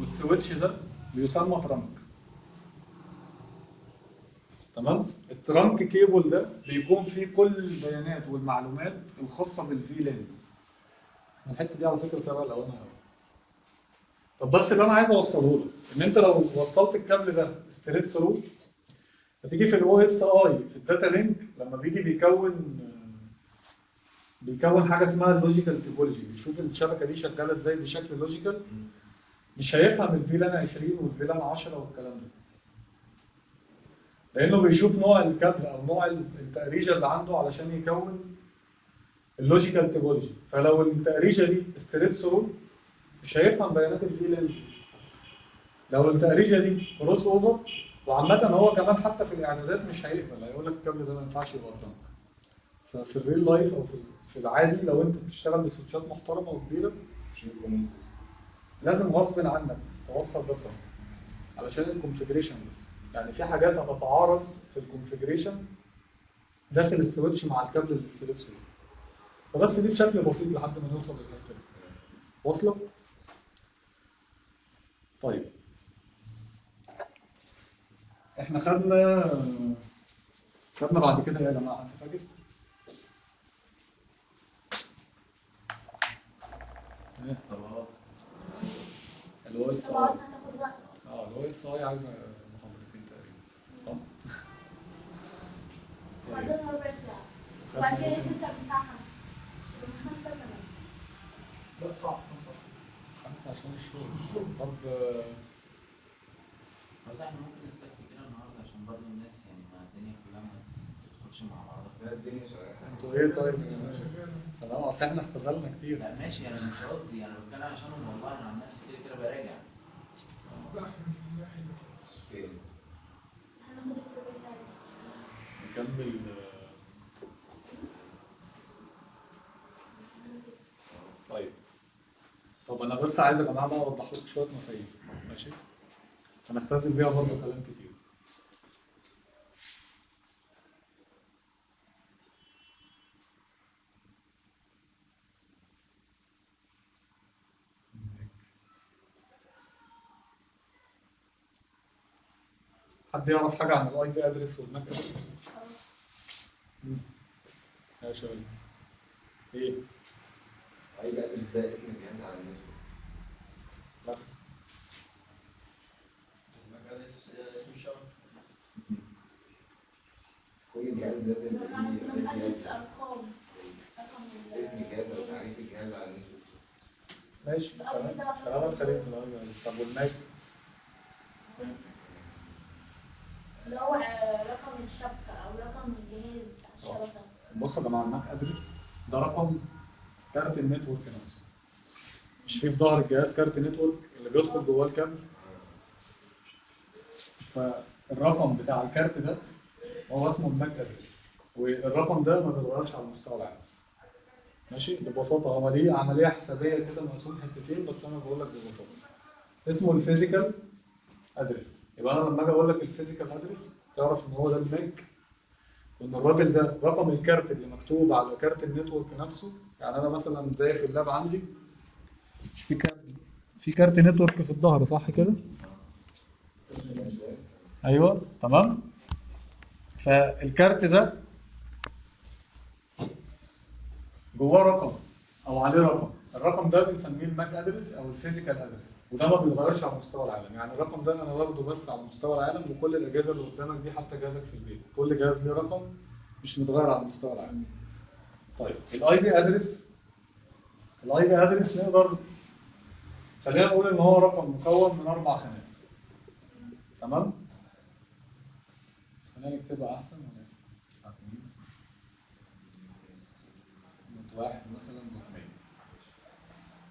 وال switch ده بيسمى trunk. تمام؟ ال trunk cable ده بيكون فيه كل البيانات والمعلومات الخاصة بال VLAN. الحته دي على فكرة سبق قوي طب بس اللي أنا عايز أوصله لك إن أنت لو وصلت الكابل ده straight-through هتيجي في ال OSI في ال data link لما بيجي بيكون بيكون حاجة اسمها ال logical topology بيشوف الشبكة دي شغالة إزاي بشكل logical مش هيفهم ال VLAN 20 وال VLAN 10 والكلام ده. لأنه بيشوف نوع الكابل أو نوع التأريزه اللي عنده علشان يكون ال logical topology فلو التأريزه دي straight-through مش هيفهم بيانات ال VLANs لو التأريجه دي cross over وعامة هو كمان حتى في الإعدادات مش هيقبل. هيقول لك الكابل ده ما ينفعش يبقى trunk ففي ال real life أو في في العادي لو أنت بتشتغل بسويتشات محترمة وكبيرة recommended لازم غصب عنك توصل trunk علشان ال configuration بس. يعني في حاجات هتتعارض في ال configuration داخل ال switch مع الكابل اللي ال switch فبس دي بشكل بسيط لحد ما نوصل للحته دي واصلة؟ طيب. إحنا خدنا خدنا بعد كده يا جماعة انت فاكر؟ إيه طبعا. اللي هو OS طبعا I هتاخد وقت آه اللي هو OSI عايزه محاضرتين تقريبا صح؟ طيب. وبعدين ربع ساعة. خدنا وبعد كده؟ تبدأ من الساعة 5 من 5 ل 8 لا صعب خمسة. خمسة عشان الشغل طب آه، بس إحنا ممكن نستكفي كده النهارده عشان برضه الناس يعني ما الدنيا كلها ما تدخلش مع بعضها لا الدنيا شغالة. أنتوا إيه طيب؟ تمام اصل إحنا اختزلنا كتير. لا ماشي أنا مش قصدي أنا بتكلم عشانهم والله أنا عن نفسي كده كده براجع. هناخد. نكمل آه، طيب طب أنا بس عايز يا جماعة بقى أوضح لكم شوية مفاهيم. ماشي؟ هنختزل بيها برضه كلام كتير. حد يعرف حاجة عن ال IP address وال MAC address؟ يا شباب. إيه؟ IP address ده اسم الجهاز على ال network بس. اسم الشبكة. كل جهاز لازم يبقى اسم الجهاز أو تعريف الجهاز على ال network ماشي. كلام كلامك سليم. في طب وال MAC؟ اللي هو آه، رقم الشبكة أو رقم الجهاز بتاع الشبكة. بصوا يا جماعة ال MAC address ده رقم كارت ال network نفسه. مش في في ظهر الجهاز كارت network اللي بيدخل جواه الكابل فالرقم بتاع الكارت ده هو اسمه ال MAC address والرقم ده ما بيتغيرش على المستوى العام. ماشي؟ ببساطة دي عملية حسابية كده مقسوم حتتين بس أنا بقول لك ببساطة. اسمه ال physical address يبقى أنا لما أجي أقول لك ال physical address تعرف إن هو ده ال MAC وإن الراجل ده رقم الكارت اللي مكتوب على كارت ال network نفسه يعني أنا مثلا زي في ال lab عندي في كارت في كارت network في الظهر صح كده؟ أيوه تمام. فالكارت ده جواه رقم أو عليه رقم. الرقم ده بنسميه ال MAC address أو ال physical address وده ما بيتغيرش على مستوى العالم. يعني الرقم ده أنا واخده بس على مستوى العالم وكل الأجهزة اللي قدامك دي حتى جهازك في البيت. كل جهاز ليه رقم مش متغير على مستوى العالم. طيب ال IP address ال IP address نقدر خلينا نقول إن هو رقم مكون من أربع خانات. تمام؟ بس خلينا نكتبها أحسن ولا إيه؟ تسعة اتنين؟ dot واحد مثلا 100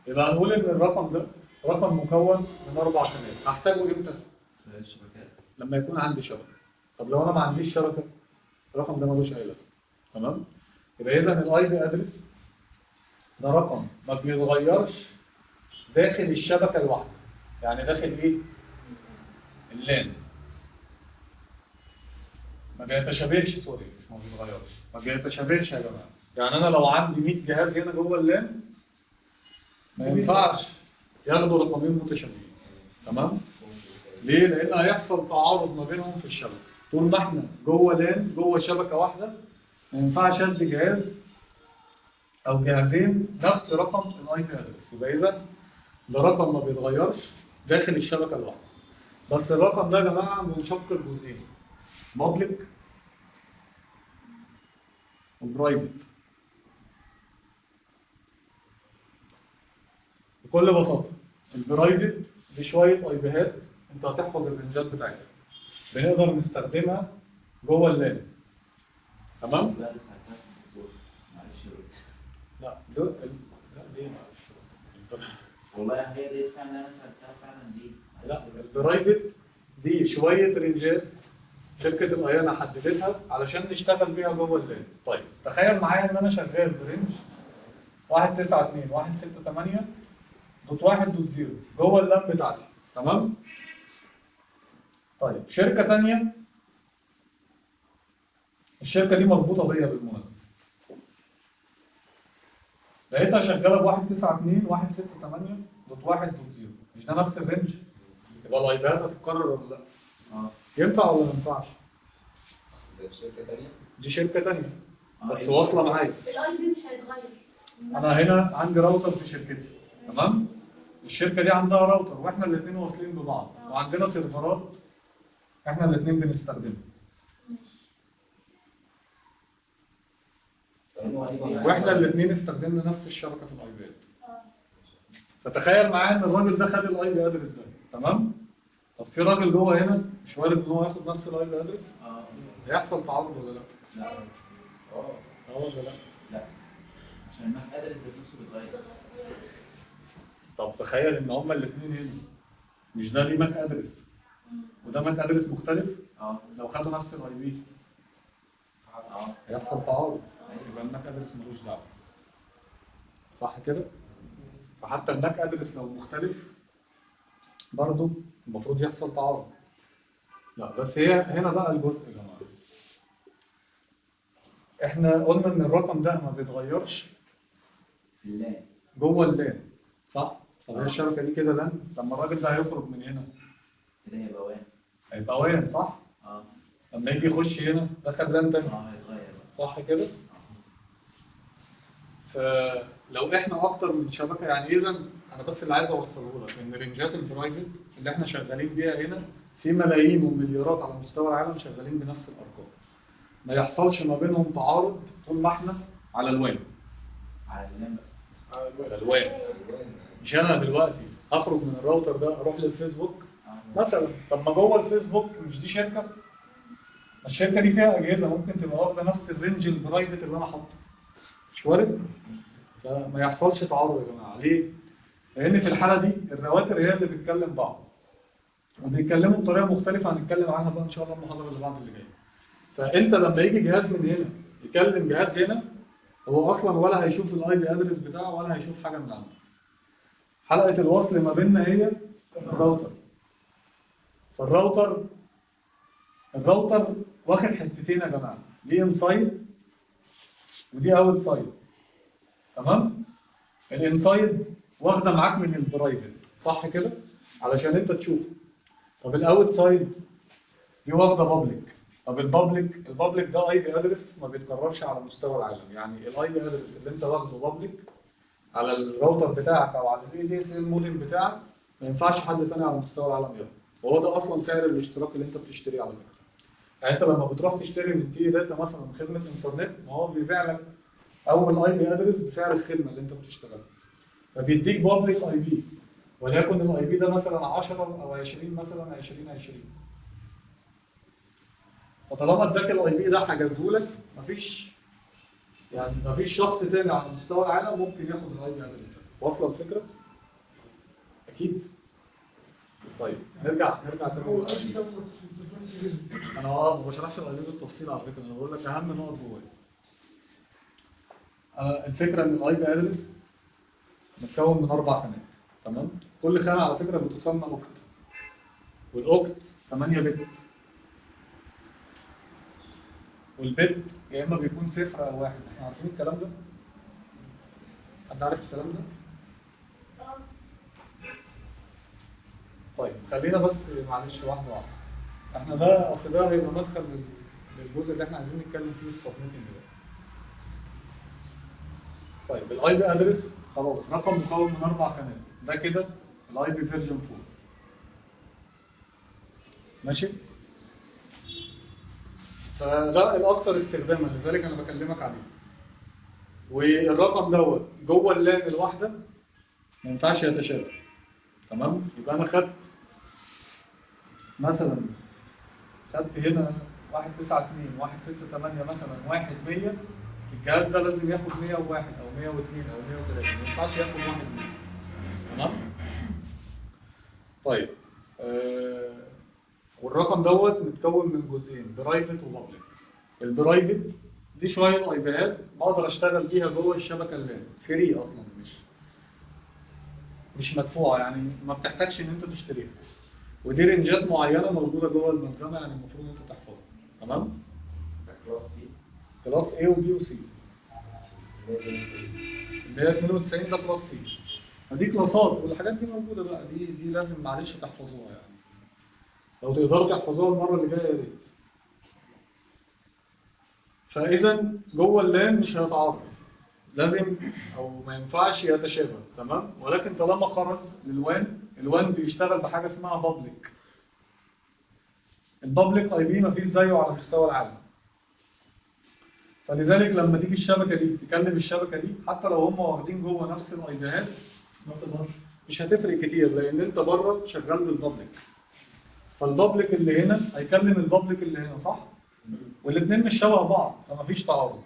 يبقى هنقول إن الرقم ده رقم مكون من أربع خانات. هحتاجه إمتى؟ الشبكات لما يكون عندي شبكة. طب لو أنا ما عنديش شبكة الرقم ده ملوش أي لازمة. تمام؟ يبقى اذا ال IP address ده رقم. ما بيتغيرش داخل الشبكة الواحدة. يعني داخل إيه؟ اللان ما بيتشابهش سوري مش ما بيتغيرش. ما بيتشابهش يا جماعة. يعني أنا لو عندي 100 جهاز هنا جوه اللان ما ينفعش ياخدوا رقمين متشابهين. تمام؟ ليه؟ لأن هيحصل تعارض ما بينهم في الشبكة. طول ما إحنا جوه لأن جوه شبكة واحدة ما ينفعش أدي جهاز أو جهازين نفس رقم ال IP address، يبقى إذا ده رقم ما بيتغيرش داخل الشبكة الواحدة. بس الرقم ده يا جماعة منشق لجزئين. public و private. بكل بساطة ال private دي شوية IP هات أنت هتحفظ الرنجات بتاعتها بنقدر نستخدمها جوه ال LAN تمام؟ لا رد. لا ليه معلش والله هي دي فعلا أنا سألتها فعلا دي لا. ال private دي شوية رنجات شركة ال IANA حددتها علشان نشتغل بيها جوه ال LAN طيب تخيل معايا إن أنا شغال ب range 192 168 dot 1 dot 0 جوه ال LAN بتاعتي تمام؟ طيب شركة تانية الشركة دي مربوطة بيا بالمناسبة. لقيتها شغالة ب 192 168 dot 1 dot 0 مش ده نفس ال range؟ يبقى ال IP هات هتتكرر ولا لا؟ آه. ينفع ولا ما ينفعش؟ ده في شركة تانية؟ دي شركة تانية. آه، بس واصلة معايا. ال IP مش هيتغير. أنا هنا عندي راوتر في شركتي. تمام؟ الشركة دي عندها راوتر وإحنا الاثنين واصلين ببعض. وعندنا سيرفرات إحنا الاثنين بنستخدمها. وإحنا الاثنين استخدمنا نفس الشبكة في ال IP هات. فتخيل معايا ان الراجل ده خد ال IP address ده تمام؟ طب في راجل جوه هنا مش وارد ان هو ياخد نفس ال IP address؟ آه هيحصل تعارض ولا لا؟ لا آه. آه ولا لا؟ لا. عشان ال MAC address ذات نفسه بيتغير طب تخيل ان هما الاثنين هنا مش ده ليه MAC address؟ وده MAC address مختلف؟ آه. لو خدوا نفس ال IP آه. هيحصل تعارض. يبقى ال MAC address ملوش دعوة صح كده؟ فحتى ال MAC address لو مختلف برضه المفروض يحصل تعارض لا بس هي هنا بقى الجزء يا جماعة إحنا قلنا إن الرقم ده ما بيتغيرش في اللان جوه اللان صح؟ طب هي آه. الشبكة دي كده لأن لما الراجل ده هيخرج من هنا كده هيبقى وان هيبقى وين صح؟ آه لما يجي يخش هنا دخل لأن تاني آه هيتغير صح كده؟ فلو إحنا أكتر من شبكة يعني اذا أنا بس اللي عايز اوصله لك ان رينجات ال private اللي إحنا شغالين بيها هنا في ملايين ومليارات على مستوى العالم شغالين بنفس الارقام. ما يحصلش ما بينهم تعارض طول ما إحنا على الوان على اللان بقى على الوان الوان مش أنا دلوقتي. اخرج من الراوتر ده أروح للفيسبوك. آه. مثلا طب ما جوه الفيسبوك مش دي شركة؟ الشركة دي فيها أجهزة ممكن تبقى واخدة نفس ال range ال private اللي أنا حاطه. وارد فما يحصلش تعارض يا جماعة. ليه؟ لأن في الحالة دي ال routers هي اللي بتكلم بعض وبيتكلموا بطريقة مختلفة هنتكلم عنها بقى إن شاء الله المحاضرة اللي بعد اللي جاية. فأنت لما يجي جهاز من هنا يكلم جهاز هنا هو أصلا ولا هيشوف ال IP address بتاعه ولا هيشوف حاجة من عنده. حلقة الوصل ما بيننا هي ال router. فال router ال router واخد حتتين يا جماعة. دي inside ودي outside تمام؟ ال inside واخدة معاك من ال private صح كده؟ علشان أنت تشوف. طب ال outside دي واخدة public طب ال public ال public ده IP address ما بيتكررش على مستوى العالم. يعني ال IP address اللي أنت واخده public على الراوتر بتاعك أو على ال ADSL modem بتاعك ما ينفعش حد تاني على مستوى العالم ياخده. وهو ده أصلا سعر الاشتراك اللي أنت بتشتريه على فكرة. يعني انت لما بتروح تشتري من تي داتا مثلا خدمة انترنت ما هو بيبيع لك أول IP address بسعر الخدمة اللي انت بتشتغلها. فبيديك public IP وليكن ال IP ده مثلا 10 أو 20 مثلا 20 20 فطالما اداك ال IP ده حجزه لك مفيش يعني مفيش شخص تاني على مستوى العالم ممكن ياخد ال IP address ده. واصلة الفكرة؟ أكيد. طيب نرجع نرجع تاني. أنا آه ما بشرحش ال IP بالتفصيل على فكرة أنا بقول لك اهم نقط جواه الفكرة ان ال IP address متكون من أربع خانات تمام؟ كل خانة على فكرة بتسمى octet وال octet 8 bit. وال bit يا اما بيكون صفر أو واحد. إحنا عارفين الكلام ده؟ حد عارف الكلام ده؟ طيب خلينا بس معلش واحدة واحدة. إحنا ده اصل ده هيبقى مدخل لل- للجزء اللي إحنا عايزين نتكلم فيه ال subnetting ده. طيب ال IP address خلاص رقم مكون من أربع خانات. ده كده ال IP version 4 ماشي؟ فده الأكثر استخداما لذلك أنا بكلمك عليه. والرقم دوت جوه اللان الواحدة ما ينفعش يتشابه. تمام؟ يبقى أنا خدت مثلا خدت هنا 1 9 2 1 6 8 مثلا 1 100 الجهاز ده لازم ياخد 101 أو 102 أو 103 ما ينفعش ياخد 1 100 تمام؟ طيب آه والرقم دوت متكون من جزئين برايفت وبابليك. ال private دي شوية IP ات بقدر أشتغل بيها جوه الشبكة ال LAN free أصلا مش مش مدفوعة يعني ما بتحتاجش إن أنت تشتريها. ودي range ات معينة موجودة جوه الملزمه يعني المفروض إن أنت تحفظها. تمام؟ ده class C class A و B و C 192 اللي هي 92 ده class C فدي class ات والحاجات دي موجودة بقى. دي دي لازم معلش تحفظوها يعني. لو تقدروا تحفظوها المرة اللي جاية يا ريت. فإذا جوه ال LAN مش هيتعارض. لازم أو ما ينفعش يتشابه. تمام؟ ولكن طالما خرج لل WAN ال WAN بيشتغل بحاجة اسمها public ال public IP مفيش زيه على مستوى العالم. فلذلك لما تيجي الشبكة دي تكلم الشبكة دي حتى لو هم واخدين جوه نفس ال IP هات ما بتظهرش. مش هتفرق كتير لأن أنت بره شغال بال public فال public اللي هنا هيكلم ال public اللي هنا صح؟ والاثنين مش شبه بعض فمفيش تعارض.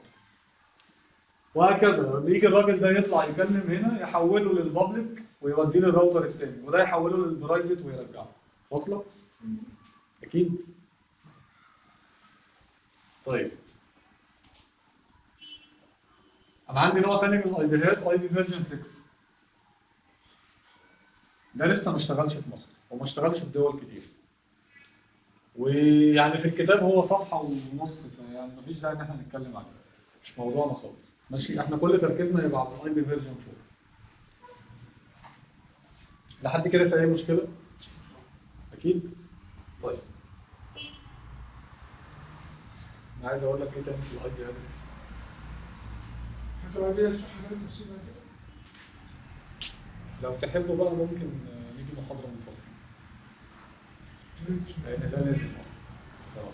وهكذا. لما يجي الراجل ده يطلع يكلم هنا يحوله لل public ويوديه للراوتر الثاني وده يحوله لل private ويرجعه. واصلة؟ أكيد. طيب. أنا عندي نوع تاني من ال IP هات IP version 6 ده لسه ما اشتغلش في مصر وما اشتغلش في دول كتير. ويعني في الكتاب هو صفحة ونص فيعني مفيش داعي إن إحنا نتكلم عليه. مش موضوعنا خالص. ماشي إحنا كل تركيزنا يبقى على ال IP version 4 لحد كده في أي مشكلة؟ أكيد. طيب. أنا عايز أقول لك إيه تاني في ال IP address لو تحبوا بقى ممكن نيجي محاضرة منفصلة. لأن ده لازم أصلا بصراحة.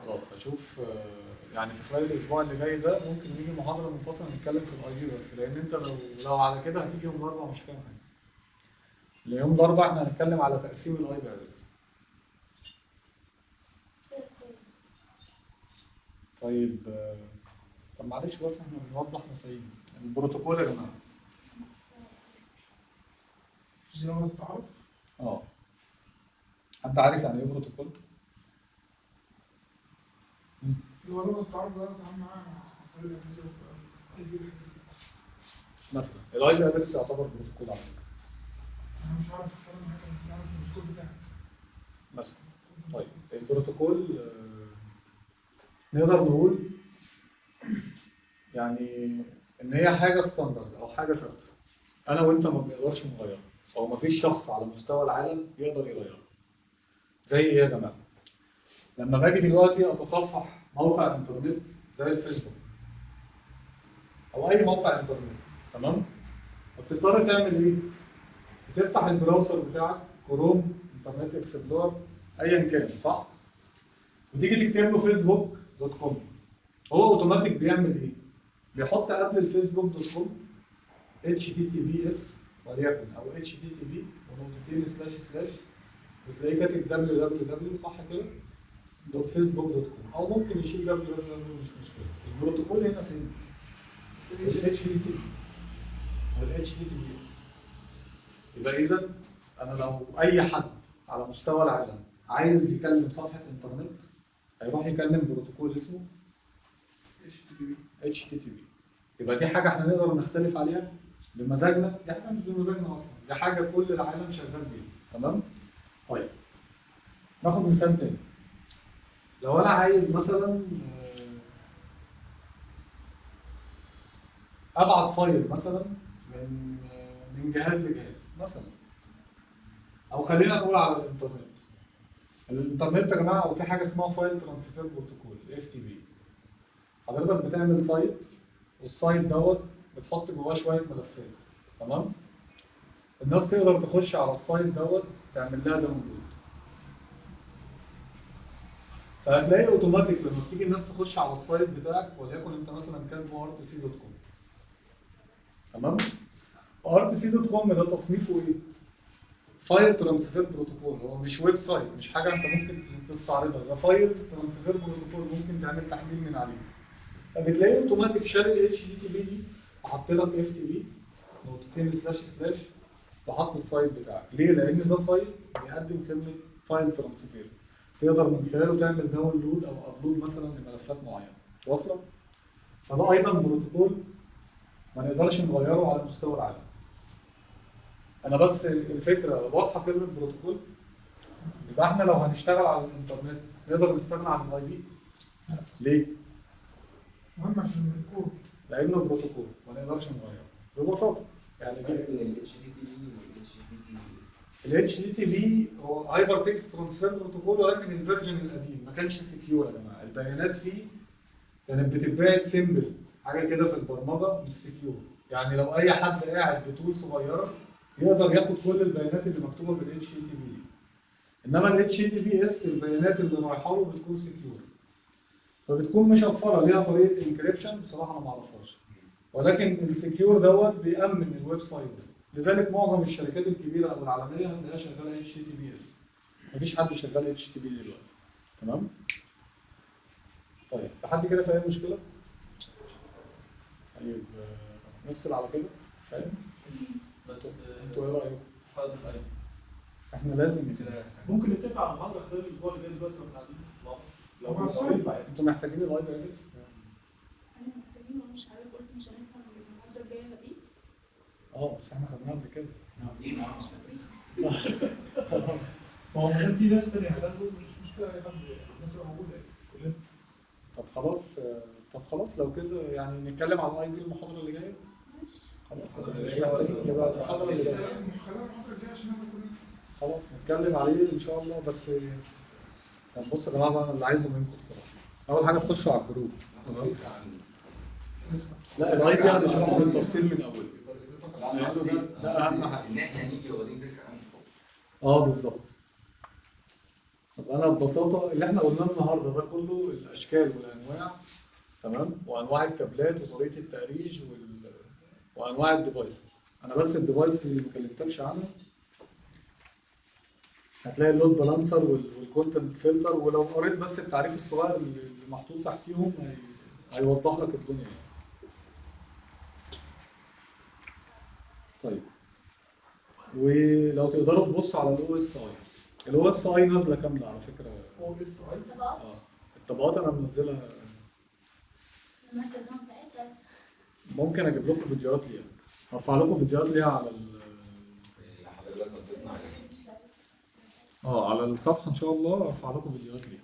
خلاص هشوف آه، يعني في خلال الأسبوع اللي جاي ده ممكن نيجي محاضرة منفصلة نتكلم في ال IP بس لأن أنت لو لو على كده هتيجي يوم الأربعاء مش فاهم حاجة. اليوم الأربعاء إحنا هنتكلم على تقسيم ال IP address طيب طب معلش بس إحنا بنوضح مفاهيم. البروتوكول يا جماعة. التعارف؟ آه. أنت عارف يعني إيه بروتوكول؟ ده بتعامل عن طريق مثلا الأي بي أدرس يعتبر بروتوكول على فكره أنا مش عارف الكلام ده مش عارف الكود بتاعك. مثلا طيب البروتوكول آه، نقدر نقول يعني إن هي حاجة standard أو حاجة ثابتة. أنا وأنت ما بنقدرش نغيرها أو ما فيش شخص على مستوى العالم يقدر يغيرها. زي إيه يا جماعة؟ لما باجي دلوقتي أتصفح موقع انترنت زي الفيسبوك. أو أي موقع انترنت. تمام؟ فبتضطر تعمل إيه؟ بتفتح ال browser بتاعك Chrome Internet Explorer ايا كان صح؟ وتيجي تكتب له Facebook dot com هو أوتوماتيك بيعمل إيه؟ بيحط قبل ال Facebook dot com HTTPS وليكن أو HTTP ونقطتين slash slash وتلاقيه كاتب دبليو دبليو دبليو صح كده؟ dot Facebook dot com. أو ممكن يشيل دبليو دبليو مش مشكلة. البروتوكول هنا فين؟ في الاتش تي تي بي والاتش تي تي بي اس يبقى إذا أنا لو أي حد على مستوى العالم عايز يكلم صفحة إنترنت هيروح يكلم بروتوكول اسمه HTTP يبقى دي حاجة إحنا نقدر نختلف عليها بمزاجنا. دي حاجة مش بمزاجنا أصلا. دي حاجة كل العالم شغال بيها. تمام؟ طيب. ناخد مثال تاني. لو أنا عايز مثلا آه، أبعت file مثلا من من جهاز لجهاز مثلا. أو خلينا نقول على الإنترنت. الإنترنت يا جماعة أو في حاجة اسمها File Transfer Protocol FTP. حضرتك بتعمل site وال site دوت بتحط جواه شوية ملفات تمام؟ الناس تقدر تخش على ال site دوت تعمل لها download فهتلاقي اوتوماتيك لما بتيجي الناس تخش على ال site بتاعك وليكن انت مثلا كاتبه RTC dot com تمام؟ RTC dot com ده تصنيفه إيه؟ File Transfer Protocol هو مش website مش حاجة أنت ممكن تستعرضها. ده File Transfer Protocol ممكن تعمل تحميل من عليه. فبتلاقي اوتوماتيك شال ال HTTP دي وحط لك FTP نقطتين slash slash وحط ال site بتاعك. ليه؟ لأن ده site بيقدم خدمة file transfer تقدر من خلاله تعمل download أو upload مثلا لملفات معينة. واصلة؟ فده أيضا بروتوكول ما نقدرش نغيره على مستوى العالم. أنا بس الفكرة واضحة كلمه بروتوكول يبقى إحنا لو هنشتغل على الإنترنت نقدر نستغنى عن ال IP؟ ليه؟ مهم عشان الكود لأنه بروتوكول ما نقدرش نغيره. ببساطة. يعني الاتش دي تي بي والاتش دي تي تي بي هو هايبر تكست ترانسفير بروتوكول ولكن ال version القديم. ما كانش secure يا جماعة. البيانات فيه كانت بتتبعت simple حاجة كده في البرمجة مش secure يعني لو أي حد قاعد ب tool صغيرة يقدر ياخد كل البيانات اللي مكتوبة بي دي إنما PS البيانات اللي رايحة له بتكون secure فبتكون مشفرة ليها طريقة encryption بصراحة أنا ما أعرفهاش. ولكن ال secure دوت بيأمن ال website ده. لذلك معظم الشركات الكبيرة أو العالمية هتلاقيها شغالة HTTPS مفيش حد شغال HTTP دلوقتي. تمام؟ طيب لحد كده في اي مشكلة؟ طيب نفصل على كده. فاهم؟ بس أنتوا إيه رأيكم؟ حاضر طيب. إحنا لازم كده ممكن نتفق على محاضره خلال الأسبوع اللي جاي دلوقتي وإحنا قاعدين لو أنتوا محتاجين ال IP address أنا محتاجين مش عارف قلت مش هنفهم المحاضره الجايه دي آه بس إحنا خدناها قبل كده. دي ما مش فاكرين [LAUGHS] ما هو في ناس تانية هتاخده مش مشكلة أي حد الناس اللي موجودة كلنا. طب خلاص طب خلاص لو كده يعني نتكلم على ال IP المحاضرة اللي جاية؟ ماشي خلاص مش محتاجين يبقى المحاضرة اللي جاية. خلينا المحاضرة إحنا كلنا خلاص نتكلم عليه إن شاء الله بس طب بصوا يا جماعة بقى اللي عايزه منكم بصراحه أول حاجة تخشوا على ال group. لا ال IP هنشرحه بالتفصيل من أوله. ده- ده قصدي حاجة. ان إحنا نيجي آه بالظبط. طب أنا ببساطة اللي إحنا قلناه النهارده ده كله الأشكال والأنواع تمام؟ وأنواع الكابلات وطريقة التأريج وال... وأنواع ال devices أنا بس ال device اللي ما كلمتكش عنه. هتلاقي ال load balancer وال content filter ولو قريت بس التعريف الصغير اللي محطوط تحتيهم هي... هيوضح لك الدنيا. طيب. ولو تقدروا تبصوا على ال OSI ال OSI نازلة كاملة على فكرة. OSI طبقات آه. الطبقات أنا منزلها. ممكن أجيب لكم فيديوهات ليها. هرفع لكم فيديوهات ليها على ال- اللي حضرتك آه على الصفحة إن شاء الله ارفع لكم فيديوهات ليها.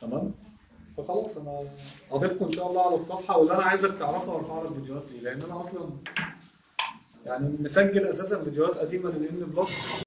تمام؟ فخلاص أنا أضيفكم إن شاء الله على الصفحة واللي أنا عايزك تعرفها وارفع لك فيديوهات ليه لأن أنا أصلا يعني مسجل أساسا فيديوهات قديمة للإن بلس.